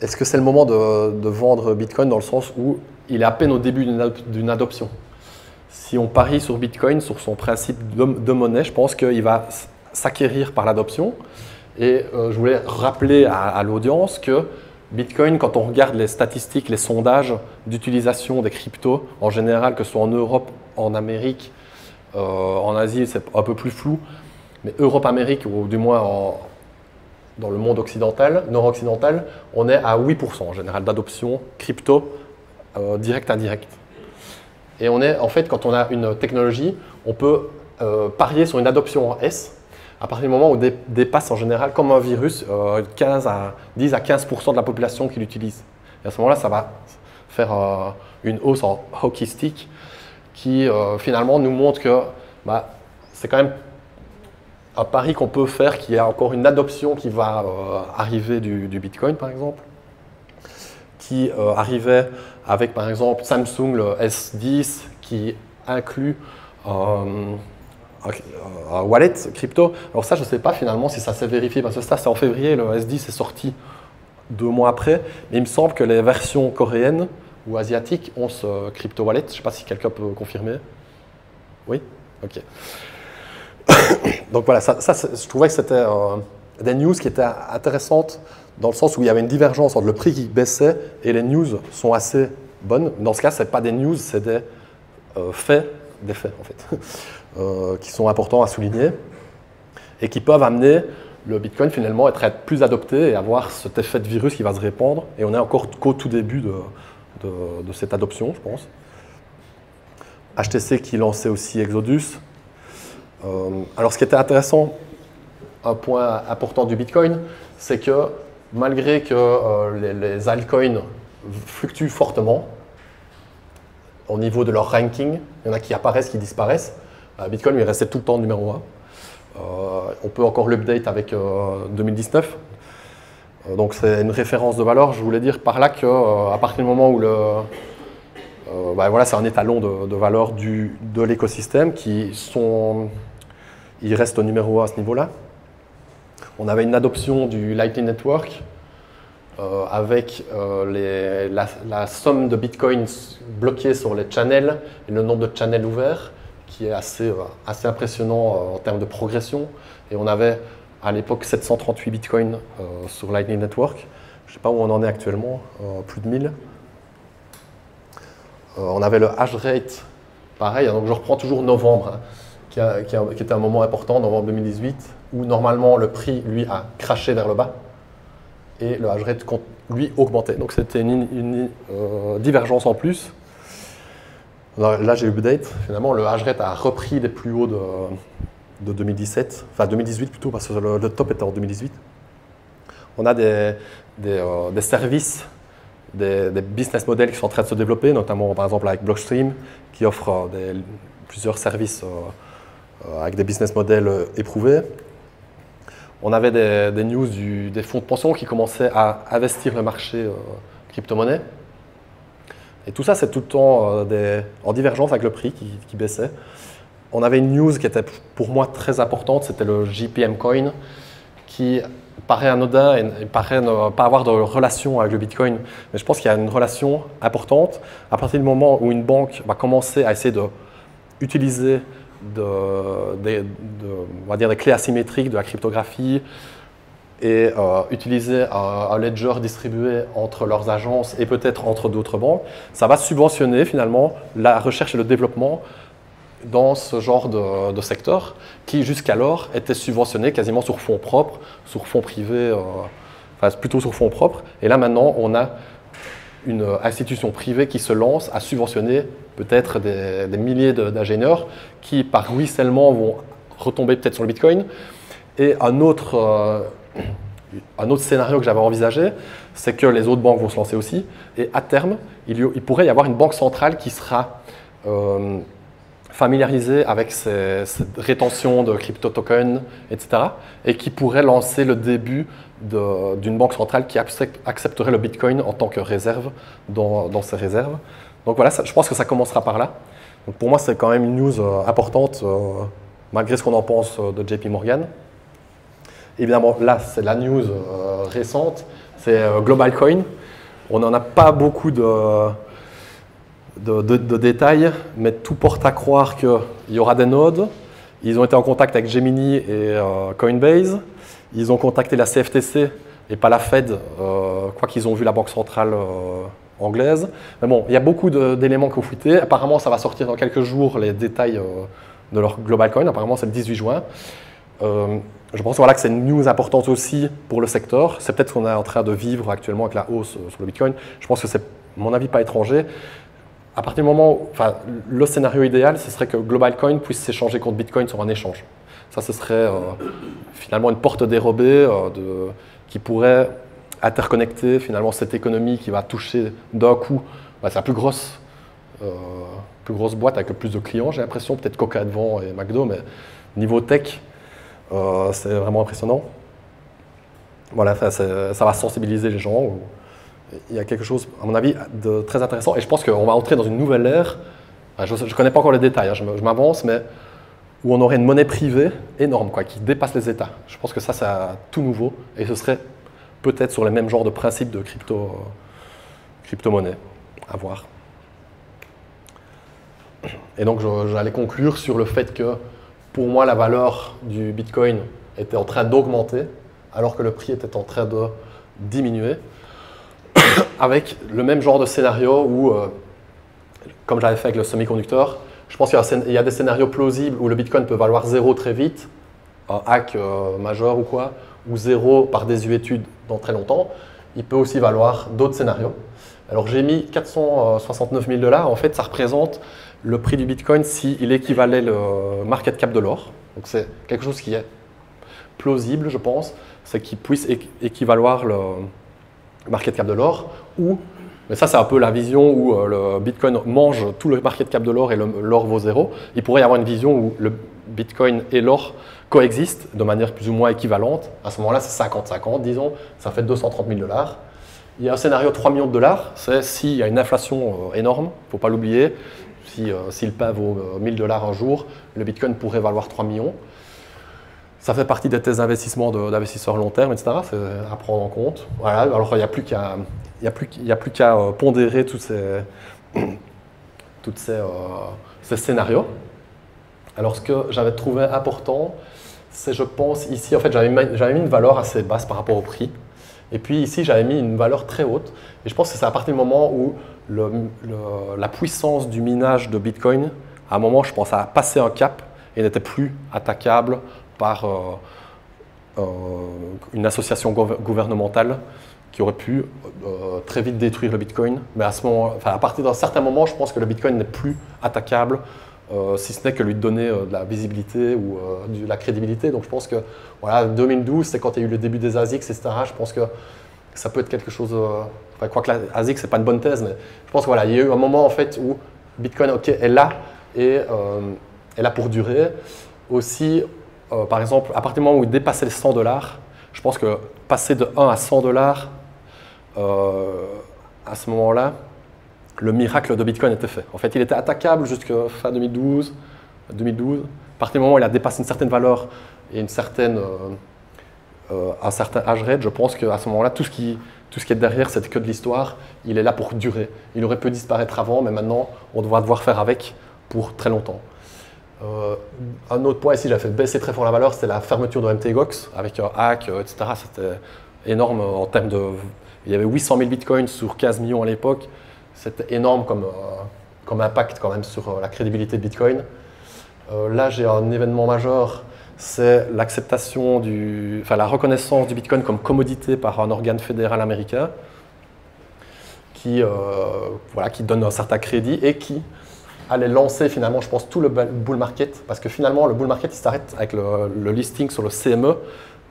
est-ce que c'est le moment de, vendre Bitcoin dans le sens où il est à peine au début d'une adoption? Si on parie sur Bitcoin, sur son principe de, monnaie, je pense qu'il va s'acquérir par l'adoption. Et euh, je voulais rappeler à, l'audience que Bitcoin, quand on regarde les statistiques, les sondages d'utilisation des cryptos, en général, que ce soit en Europe, en Amérique, euh, en Asie, c'est un peu plus flou, mais Europe-Amérique, ou du moins dans le monde occidental, nord-occidental, on est à 8% en général d'adoption crypto euh, direct indirect. Et on est, en fait, quand on a une technologie, on peut euh, parier sur une adoption en S à partir du moment où on dépasse en général, comme un virus, 15 euh, à, 10 à 15% de la population qui l'utilise. Et à ce moment-là, ça va faire euh, une hausse en hockey stick qui finalement nous montre que bah, c'est quand même un pari qu'on peut faire qu'il y a encore une adoption qui va arriver du, Bitcoin, par exemple, qui arrivait avec, par exemple, Samsung, le S10, qui inclut euh, un wallet crypto. Alors ça, je ne sais pas finalement si ça s'est vérifié, parce que ça, c'est en février, le S10 est sorti deux mois après, mais il me semble que les versions coréennes ou asiatiques ont ce crypto wallet. Je ne sais pas si quelqu'un peut confirmer. Oui? Ok. Donc voilà, ça, je trouvais que c'était euh, des news qui étaient intéressantes dans le sens où il y avait une divergence entre le prix qui baissait et les news sont assez bonnes. Dans ce cas, ce n'est pas des news, c'est des euh, faits, des faits en fait, euh, qui sont importants à souligner et qui peuvent amener le Bitcoin finalement à être plus adopté et avoir cet effet de virus qui va se répandre. Et on est encore qu'au tout début de, cette adoption, je pense. HTC qui lançait aussi Exodus, euh, alors ce qui était intéressant, un point important du Bitcoin, c'est que malgré que euh, les, altcoins fluctuent fortement au niveau de leur ranking, il y en a qui apparaissent, qui disparaissent, euh, Bitcoin lui restait tout le temps numéro 1. on peut encore l'update avec 2019. donc c'est une référence de valeur. Je voulais dire par là qu'à partir du moment où le, bah, voilà, c'est un étalon de, valeur de l'écosystème qui sont il numéro 1 à ce niveau-là. On avait une adoption du Lightning Network euh, avec euh, la, somme de bitcoins bloqués sur les channels et le nombre de channels ouverts qui est assez, euh, impressionnant en termes de progression. Et on avait à l'époque 738 bitcoins sur Lightning Network. Je ne sais pas où on en est actuellement, plus de 1000. on avait le hash rate, pareil, donc je reprends toujours novembre. Hein qui, était un moment important, novembre 2018, où normalement le prix, lui, a craché vers le bas et le hash rate, lui, augmentait. Donc c'était une, euh, divergence en plus. Là, j'ai update. Finalement, le hash a repris des plus hauts de, 2017, enfin 2018 plutôt, parce que le, top était en 2018. On a des, euh, des, services des, business models qui sont en train de se développer, notamment par exemple avec Blockstream, qui offre plusieurs services avec des business models éprouvés. On avait des, news des fonds de pension qui commençaient à investir le marché crypto-monnaie. Et tout ça, c'est tout le temps en divergence avec le prix qui baissait on avait une news qui était pour moi très importante, c'était le JPM Coin, qui paraît anodin et paraît ne pas avoir de relation avec le Bitcoin. Mais je pense qu'il y a une relation importante à partir du moment où une banque va commencer à essayer d'utiliser des clés asymétriques de la cryptographie et euh, utiliser un, ledger distribué entre leurs agences et peut-être entre d'autres banques, ça va subventionner finalement la recherche et le développement dans ce genre de, secteur qui jusqu'alors était subventionné quasiment sur fonds propres, sur fonds privés, euh, enfin plutôt sur fonds propres. Et là maintenant, on a une institution privée qui se lance à subventionner peut-être des, milliers d'ingénieurs qui, par ruissellement, vont retomber peut-être sur le Bitcoin. Et un autre, euh, un autre scénario que j'avais envisagé, c'est que les autres banques vont se lancer aussi. Et à terme, il, il pourrait y avoir une banque centrale qui sera euh, familiarisé avec cette rétention de crypto-tokens, etc., et qui pourrait lancer le début d'une banque centrale qui accepterait le Bitcoin en tant que réserve dans, ses réserves. Donc voilà, je pense que ça commencera par là. Donc pour moi, c'est quand même une news euh, importante, euh, malgré ce qu'on en pense euh, de JP Morgan. Évidemment, là, c'est la news récente, c'est Global Coin. On n'en a pas beaucoup de de, détails, mais tout porte à croire qu'il y aura des nodes. Ils ont été en contact avec Gemini et Coinbase. Ils ont contacté la CFTC et pas la Fed, euh, quoi qu'ils ont vu la Banque centrale euh, anglaise. Mais bon, il y a beaucoup d'éléments qui ont fuité. Apparemment, ça va sortir dans quelques jours les détails de leur Global Coin. Apparemment, c'est le 18 juin. je pense voilà, que c'est une news importante aussi pour le secteur. C'est peut-être ce qu'on est en train de vivre actuellement avec la hausse sur le Bitcoin. Je pense que c'est, mon avis, pas étranger à partir du moment où, enfin, le scénario idéal, ce serait que Global Coin puisse s'échanger contre Bitcoin sur un échange. Ça, ce serait euh, finalement une porte dérobée euh, qui pourrait interconnecter finalement cette économie qui va toucher d'un coup bah, sa plus grosse, euh, plus grosse boîte avec le plus de clients, j'ai l'impression, peut-être Coca devant et McDo, mais niveau tech, c'est vraiment impressionnant. Voilà, ça, ça, va sensibiliser les gens il y a quelque chose, à mon avis, de très intéressant. Et je pense qu'on va entrer dans une nouvelle ère. Je ne connais pas encore les détails, hein, je m'avance, mais où on aurait une monnaie privée énorme, quoi, qui dépasse les États. Je pense que ça, c'est tout nouveau. Et ce serait peut-être sur les mêmes genres de principes de crypto, crypto-monnaie. À voir. Et donc, j'allais conclure sur le fait que, pour moi, la valeur du Bitcoin était en train d'augmenter, alors que le prix était en train de diminuer avec le même genre de scénario où, euh, comme j'avais fait avec le semi-conducteur, je pense qu'il y, a des scénarios plausibles où le Bitcoin peut valoir zéro très vite, un hack euh, majeur ou quoi, ou zéro par désuétude dans très longtemps. Il peut aussi valoir d'autres scénarios. Alors j'ai mis 469 000 dollars. En fait, ça représente le prix du Bitcoin s'il équivalait le market cap de l'or. Donc c'est quelque chose qui est plausible, je pense. C'est qu'il puisse équivaloir le, market cap de l'or, ou, mais ça c'est un peu la vision où euh, le Bitcoin mange tout le market cap de l'or et l'or vaut zéro. Il pourrait y avoir une vision où le Bitcoin et l'or coexistent de manière plus ou moins équivalente. À ce moment-là, c'est 50-50, disons, ça fait 230 000 dollars. Il y a un scénario 3 millions de dollars, c'est s'il y a une inflation euh, énorme, il ne faut pas l'oublier, si, euh, si, le pain vaut 1000 dollars un jour, le Bitcoin pourrait valoir 3 millions. Ça fait partie de tes investissements d'investisseurs long terme, etc. C'est à prendre en compte. Voilà. Alors, il n'y a plus qu'à a plus, a plus qu'à euh, pondérer tous euh, ces, scénarios. Alors, ce que j'avais trouvé important, c'est, je pense, ici, en fait, j'avais mis une valeur assez basse par rapport au prix. Et puis ici, j'avais mis une valeur très haute. Et je pense que c'est à partir du moment où la puissance du minage de Bitcoin, à un moment, je pense, a passé un cap et n'était plus attaquable par euh, une association gouvernementale qui aurait pu euh, très vite détruire le Bitcoin. Mais à, ce moment, à partir d'un certain moment, je pense que le Bitcoin n'est plus attaquable, si ce n'est que lui donner de la visibilité ou de la crédibilité. Donc je pense que voilà, 2012, c'est quand il y a eu le début des ASICs, etc. Je pense que ça peut être quelque chose. enfin, quoi que la ASIC, c'est pas une bonne thèse, mais je pense qu'il voilà, y a eu un moment en fait où Bitcoin, ok, est là et est là pour durer. Aussi, par exemple, à partir du moment où il dépassait les 100 dollars, je pense que passer de 1 à 100 dollars, à ce moment-là, le miracle de Bitcoin était fait. En fait, il était attaquable jusqu'à fin 2012, 2012. À partir du moment où il a dépassé une certaine valeur et une certaine, euh, euh, un certain âge rate, je pense qu'à ce moment-là, tout, ce qui, tout ce qui est derrière, c'est que de l'histoire. Il est là pour durer. Il aurait pu disparaître avant, mais maintenant, on doit devoir faire avec pour très longtemps. Euh, un autre point ici, j'ai fait baisser très fort la valeur, c'est la fermeture de MTGOX avec un hack, etc. C'était énorme en termes de. Il y avait 800 000 bitcoins sur 15 millions à l'époque. C'était énorme comme, comme impact quand même sur la crédibilité de Bitcoin. là, j'ai un événement majeur c'est l'acceptation du, enfin la reconnaissance du Bitcoin comme commodité par un organe fédéral américain qui, euh, voilà, qui donne un certain crédit et qui allait lancer finalement, je pense, tout le bull market, parce que finalement le bull market il s'arrête avec le, listing sur le CME.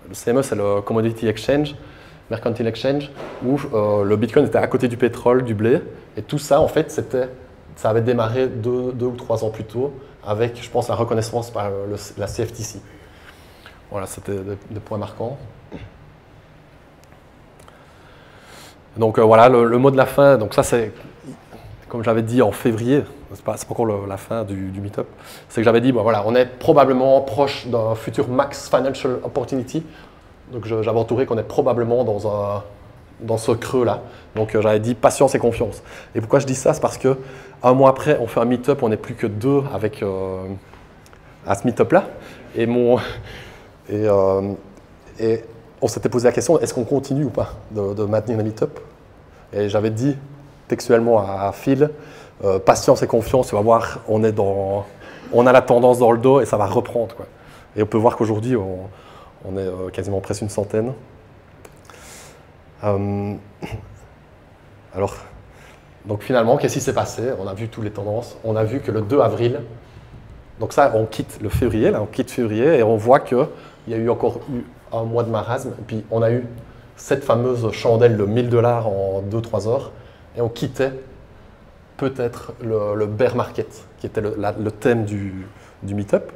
Le CME c'est le Commodity Exchange, Mercantile Exchange, où euh, le Bitcoin était à côté du pétrole, du blé, et tout ça en fait c'était, ça avait démarré deux, ou trois ans plus tôt avec, je pense, la reconnaissance par la CFTC. Voilà, c'était des, points marquants. Donc euh, voilà, le, mot de la fin, donc ça c'est, comme j'avais dit en février, c'est pas, pas encore la fin du, du meetup, c'est que j'avais dit, bon, voilà, on est probablement proche d'un futur max financial opportunity. Donc entouré qu'on est probablement dans, un, dans ce creux-là. Donc euh, j'avais dit patience et confiance. Et pourquoi je dis ça? C'est parce que un mois après, on fait un meetup, on n'est plus que deux avec, euh, à ce meetup-là. Et mon, euh, et, on s'était posé la question, est-ce qu'on continue ou pas de, maintenir les meet-up? Et j'avais dit textuellement à, Phil, patience et confiance, on va voir, on, est dans, on a la tendance dans le dos et ça va reprendre. Quoi. Et on peut voir qu'aujourd'hui, on, est euh, quasiment presque une centaine. alors, donc finalement, qu'est-ce qui s'est passé? On a vu toutes les tendances. On a vu que le 2 avril, donc ça, on quitte le février, là, on quitte février et on voit que il y a eu encore eu un mois de marasme, et puis on a eu cette fameuse chandelle de 1000 dollars en 2-3 heures, et on quittait peut-être le, bear market, qui était le, thème du, du meet-up.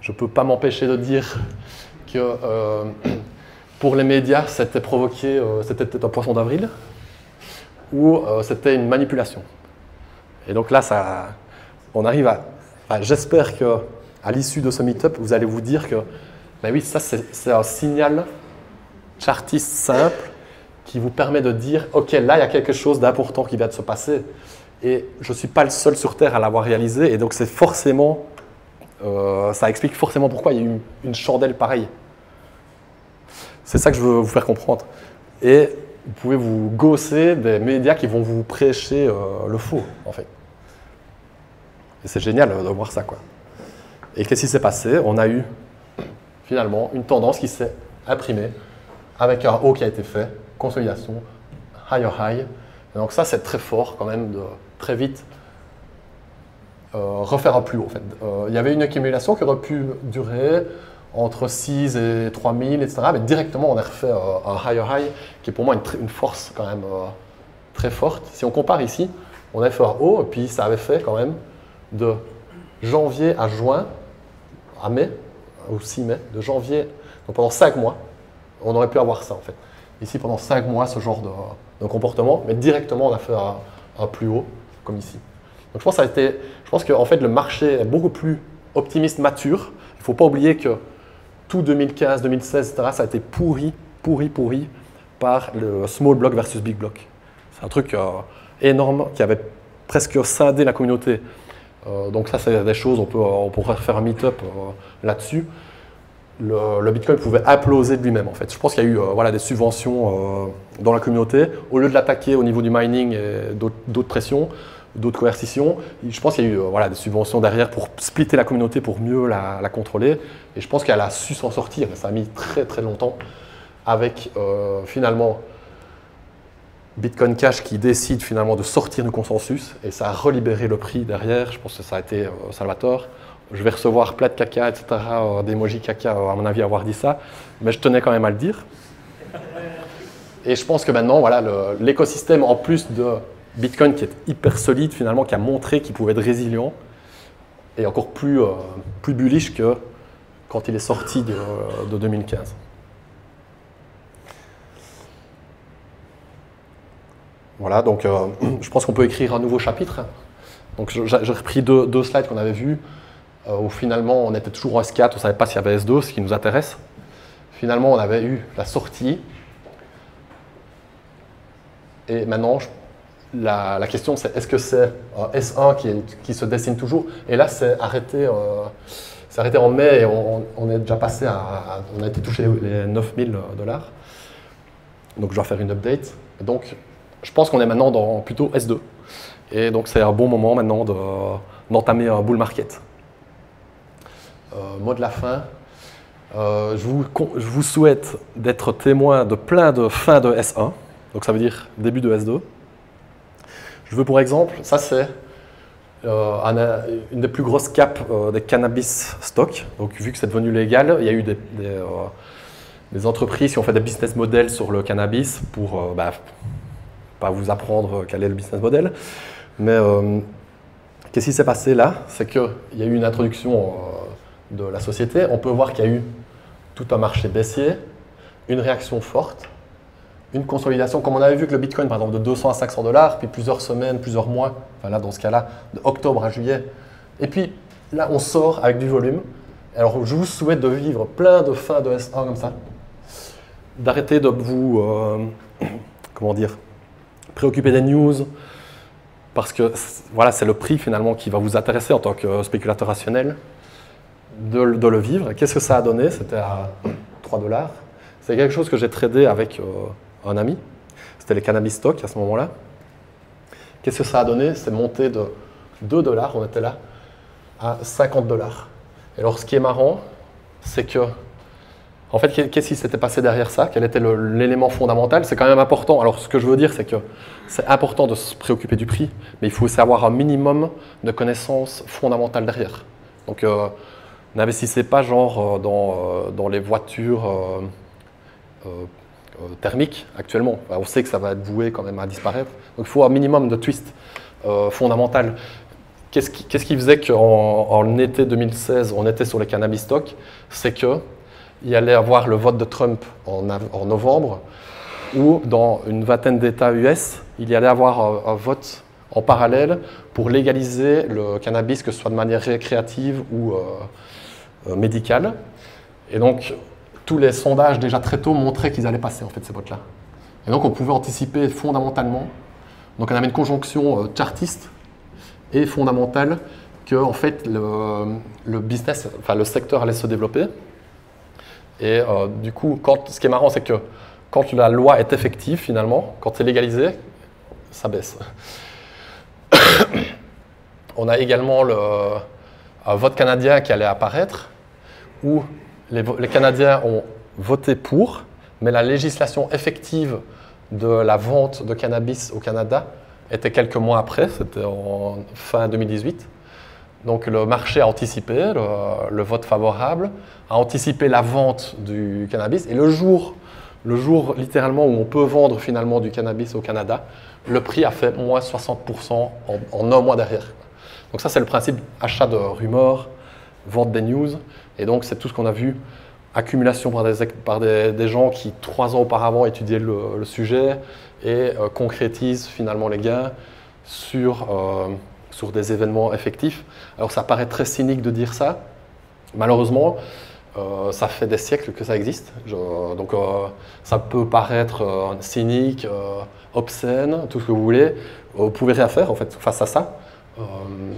Je ne peux pas m'empêcher de dire que euh, pour les médias, c'était provoqué, euh, c'était un poisson d'avril, ou euh, c'était une manipulation. Et donc là, ça, on arrive à... J'espère que à l'issue de ce meet-up, vous allez vous dire que, ben oui, ça c'est un signal chartiste simple qui vous permet de dire, OK, là, il y a quelque chose d'important qui vient de se passer. Et je ne suis pas le seul sur Terre à l'avoir réalisé. Et donc, c'est forcément, euh, ça explique forcément pourquoi il y a eu une chandelle pareille. C'est ça que je veux vous faire comprendre. Et vous pouvez vous gausser des médias qui vont vous prêcher euh, le faux, en fait. Et c'est génial de voir ça, quoi. Et qu'est-ce qui s'est passé? On a eu finalement une tendance qui s'est imprimée avec un haut qui a été fait, consolidation, higher high. donc ça, c'est très fort quand même très vite euh, refaire un plus haut. En fait. Euh, il y avait une accumulation qui aurait pu durer entre 6 et 3000, etc. Mais directement, on a refait un higher high qui est pour moi une, force quand même euh, très forte. Si on compare ici, on a fait un haut et puis ça avait fait quand même de janvier à juin à mai, au 6 mai, de janvier, donc pendant 5 mois, on aurait pu avoir ça en fait. Ici, pendant 5 mois, ce genre de, comportement, mais directement, on a fait un, plus haut, comme ici. Donc je pense, ça a été, je pense qu'en fait, le marché est beaucoup plus optimiste, mature. Il ne faut pas oublier que tout 2015, 2016, etc., ça a été pourri, pourri, pourri par le small block versus big block. C'est un truc euh, énorme qui avait presque scindé la communauté euh, donc ça, c'est des choses, on, peut, on pourrait faire un meet-up euh, là-dessus. Le, Bitcoin pouvait imploser de lui-même en fait. Je pense qu'il y a eu euh, voilà, des subventions dans la communauté. Au lieu de l'attaquer au niveau du mining et d'autres pressions, d'autres coercitions, je pense qu'il y a eu voilà, des subventions derrière pour splitter la communauté, pour mieux la, contrôler. Et je pense qu'elle a su s'en sortir. Ça a mis très très longtemps avec finalement Bitcoin Cash qui décide finalement de sortir du consensus et ça a relibéré le prix derrière. Je pense que ça a été euh, Salvatore. Je vais recevoir plein de caca, etc., euh, d'emoji caca, euh, à mon avis, avoir dit ça, mais je tenais quand même à le dire. Et je pense que maintenant, voilà, l'écosystème, en plus de Bitcoin qui est hyper solide finalement, qui a montré qu'il pouvait être résilient, est encore plus, euh, plus bullish que quand il est sorti de, de 2015. Voilà, donc euh, je pense qu'on peut écrire un nouveau chapitre. Donc j'ai repris deux, slides qu'on avait vus, euh, où finalement on était toujours en S4, on ne savait pas s'il y avait S2, ce qui nous intéresse. Finalement, on avait eu la sortie. Et maintenant, la, question c'est est-ce que c'est S1 qui, se dessine toujours? Et là, c'est arrêté, euh, arrêté en mai et on, est déjà passé à, On a été touché les 9000 dollars. Donc je dois faire une update. donc je pense qu'on est maintenant dans plutôt S2. Et donc c'est un bon moment maintenant d'entamer un bull market. Euh, mot de la fin. Euh, je, vous, souhaite d'être témoin de plein de fins de S1. Donc ça veut dire début de S2. Je veux pour exemple, ça c'est euh, une des plus grosses caps euh, des cannabis stock. Donc vu que c'est devenu légal, il y a eu des, entreprises qui ont fait des business models sur le cannabis pour bah, pas vous apprendre quel est le business model. Mais euh, qu'est-ce qui s'est passé là? C'est qu'il y a eu une introduction euh, de la société. On peut voir qu'il y a eu tout un marché baissier, une réaction forte, une consolidation, comme on avait vu que le Bitcoin, par exemple, de 200 à 500 dollars, puis plusieurs semaines, plusieurs mois, enfin là, dans ce cas-là, de à juillet. Et puis là, on sort avec du volume. Alors, je vous souhaite de vivre plein de fins de S1 comme ça, d'arrêter de vous, euh, comment dire, préoccuper des news, parce que voilà, c'est le prix finalement qui va vous intéresser en tant que spéculateur rationnel de, le vivre. Qu'est-ce que ça a donné? C'était à 3 dollars. C'est quelque chose que j'ai tradé avec euh, un ami. C'était les cannabis stock à ce moment-là. Qu'est-ce que ça a donné? C'est monté de 2 dollars, on était là, à 50 dollars. Et alors ce qui est marrant, c'est que en fait, qu'est-ce qui s'était passé derrière ça? Quel était l'élément fondamental? C'est quand même important. Alors, ce que je veux dire, c'est que c'est important de se préoccuper du prix, mais il faut aussi avoir un minimum de connaissances fondamentales derrière. Donc, euh, n'investissez pas genre euh, euh, dans, les voitures thermiques actuellement. on sait que ça va être voué quand même à disparaître. Donc, il faut un minimum de twist fondamental. Qu'est-ce qui, faisait qu'en en été 2016, on était sur les cannabis stocks C'est que il y allait avoir le vote de Trump en, novembre, où dans une vingtaine d'États US, il y allait avoir un, vote en parallèle pour légaliser le cannabis, que ce soit de manière récréative ou euh, euh, médicale. Et donc, tous les sondages déjà très tôt montraient qu'ils allaient passer en fait ces votes-là. Et donc, on pouvait anticiper fondamentalement. Donc, on avait une conjonction euh, chartiste et fondamentale que en fait le, business, enfin le secteur allait se développer. Et euh, du coup, quand, ce qui est marrant, c'est que quand la loi est effective, finalement, quand c'est légalisé, ça baisse. On a également le vote canadien qui allait apparaître, où les, Canadiens ont voté pour, mais la législation effective de la vente de cannabis au Canada était quelques mois après, c'était en fin 2018. Donc le marché a anticipé le, vote favorable, a anticipé la vente du cannabis. Et le jour, le jour littéralement où on peut vendre finalement du cannabis au Canada, le prix a fait moins 60% en, en, un mois derrière. Donc ça c'est le principe achat de rumeurs, vente des news. Et donc c'est tout ce qu'on a vu, accumulation par des, par des, gens qui trois ans auparavant étudiaient le, sujet et euh, concrétisent finalement les gains sur... Euh, sur des événements effectifs. Alors ça paraît très cynique de dire ça. Malheureusement, euh, ça fait des siècles que ça existe. donc euh, ça peut paraître cynique, obscène, tout ce que vous voulez. Vous pouvez rien faire en fait face à ça.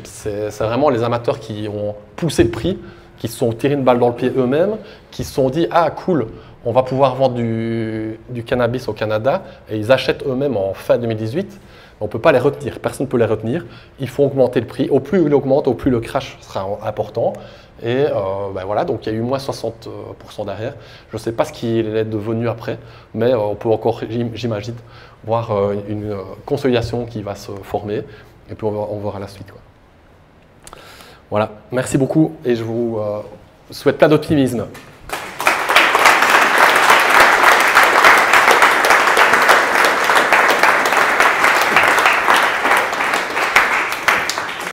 c'est vraiment les amateurs qui ont poussé le prix, qui se sont tirés une balle dans le pied eux-mêmes, qui se sont dit ah cool, on va pouvoir vendre du, cannabis au Canada et ils achètent eux-mêmes en fin 2018 on ne peut pas les retenir, personne ne peut les retenir. Il faut augmenter le prix. Au plus il augmente, au plus le crash sera important. Et euh, ben voilà, donc il y a eu moins 60% derrière. Je ne sais pas ce qu'il est devenu après, mais euh, on peut encore, j'imagine, voir euh, une consolidation qui va se former. Et puis on verra, la suite. Voilà, merci beaucoup et je vous souhaite plein d'optimisme.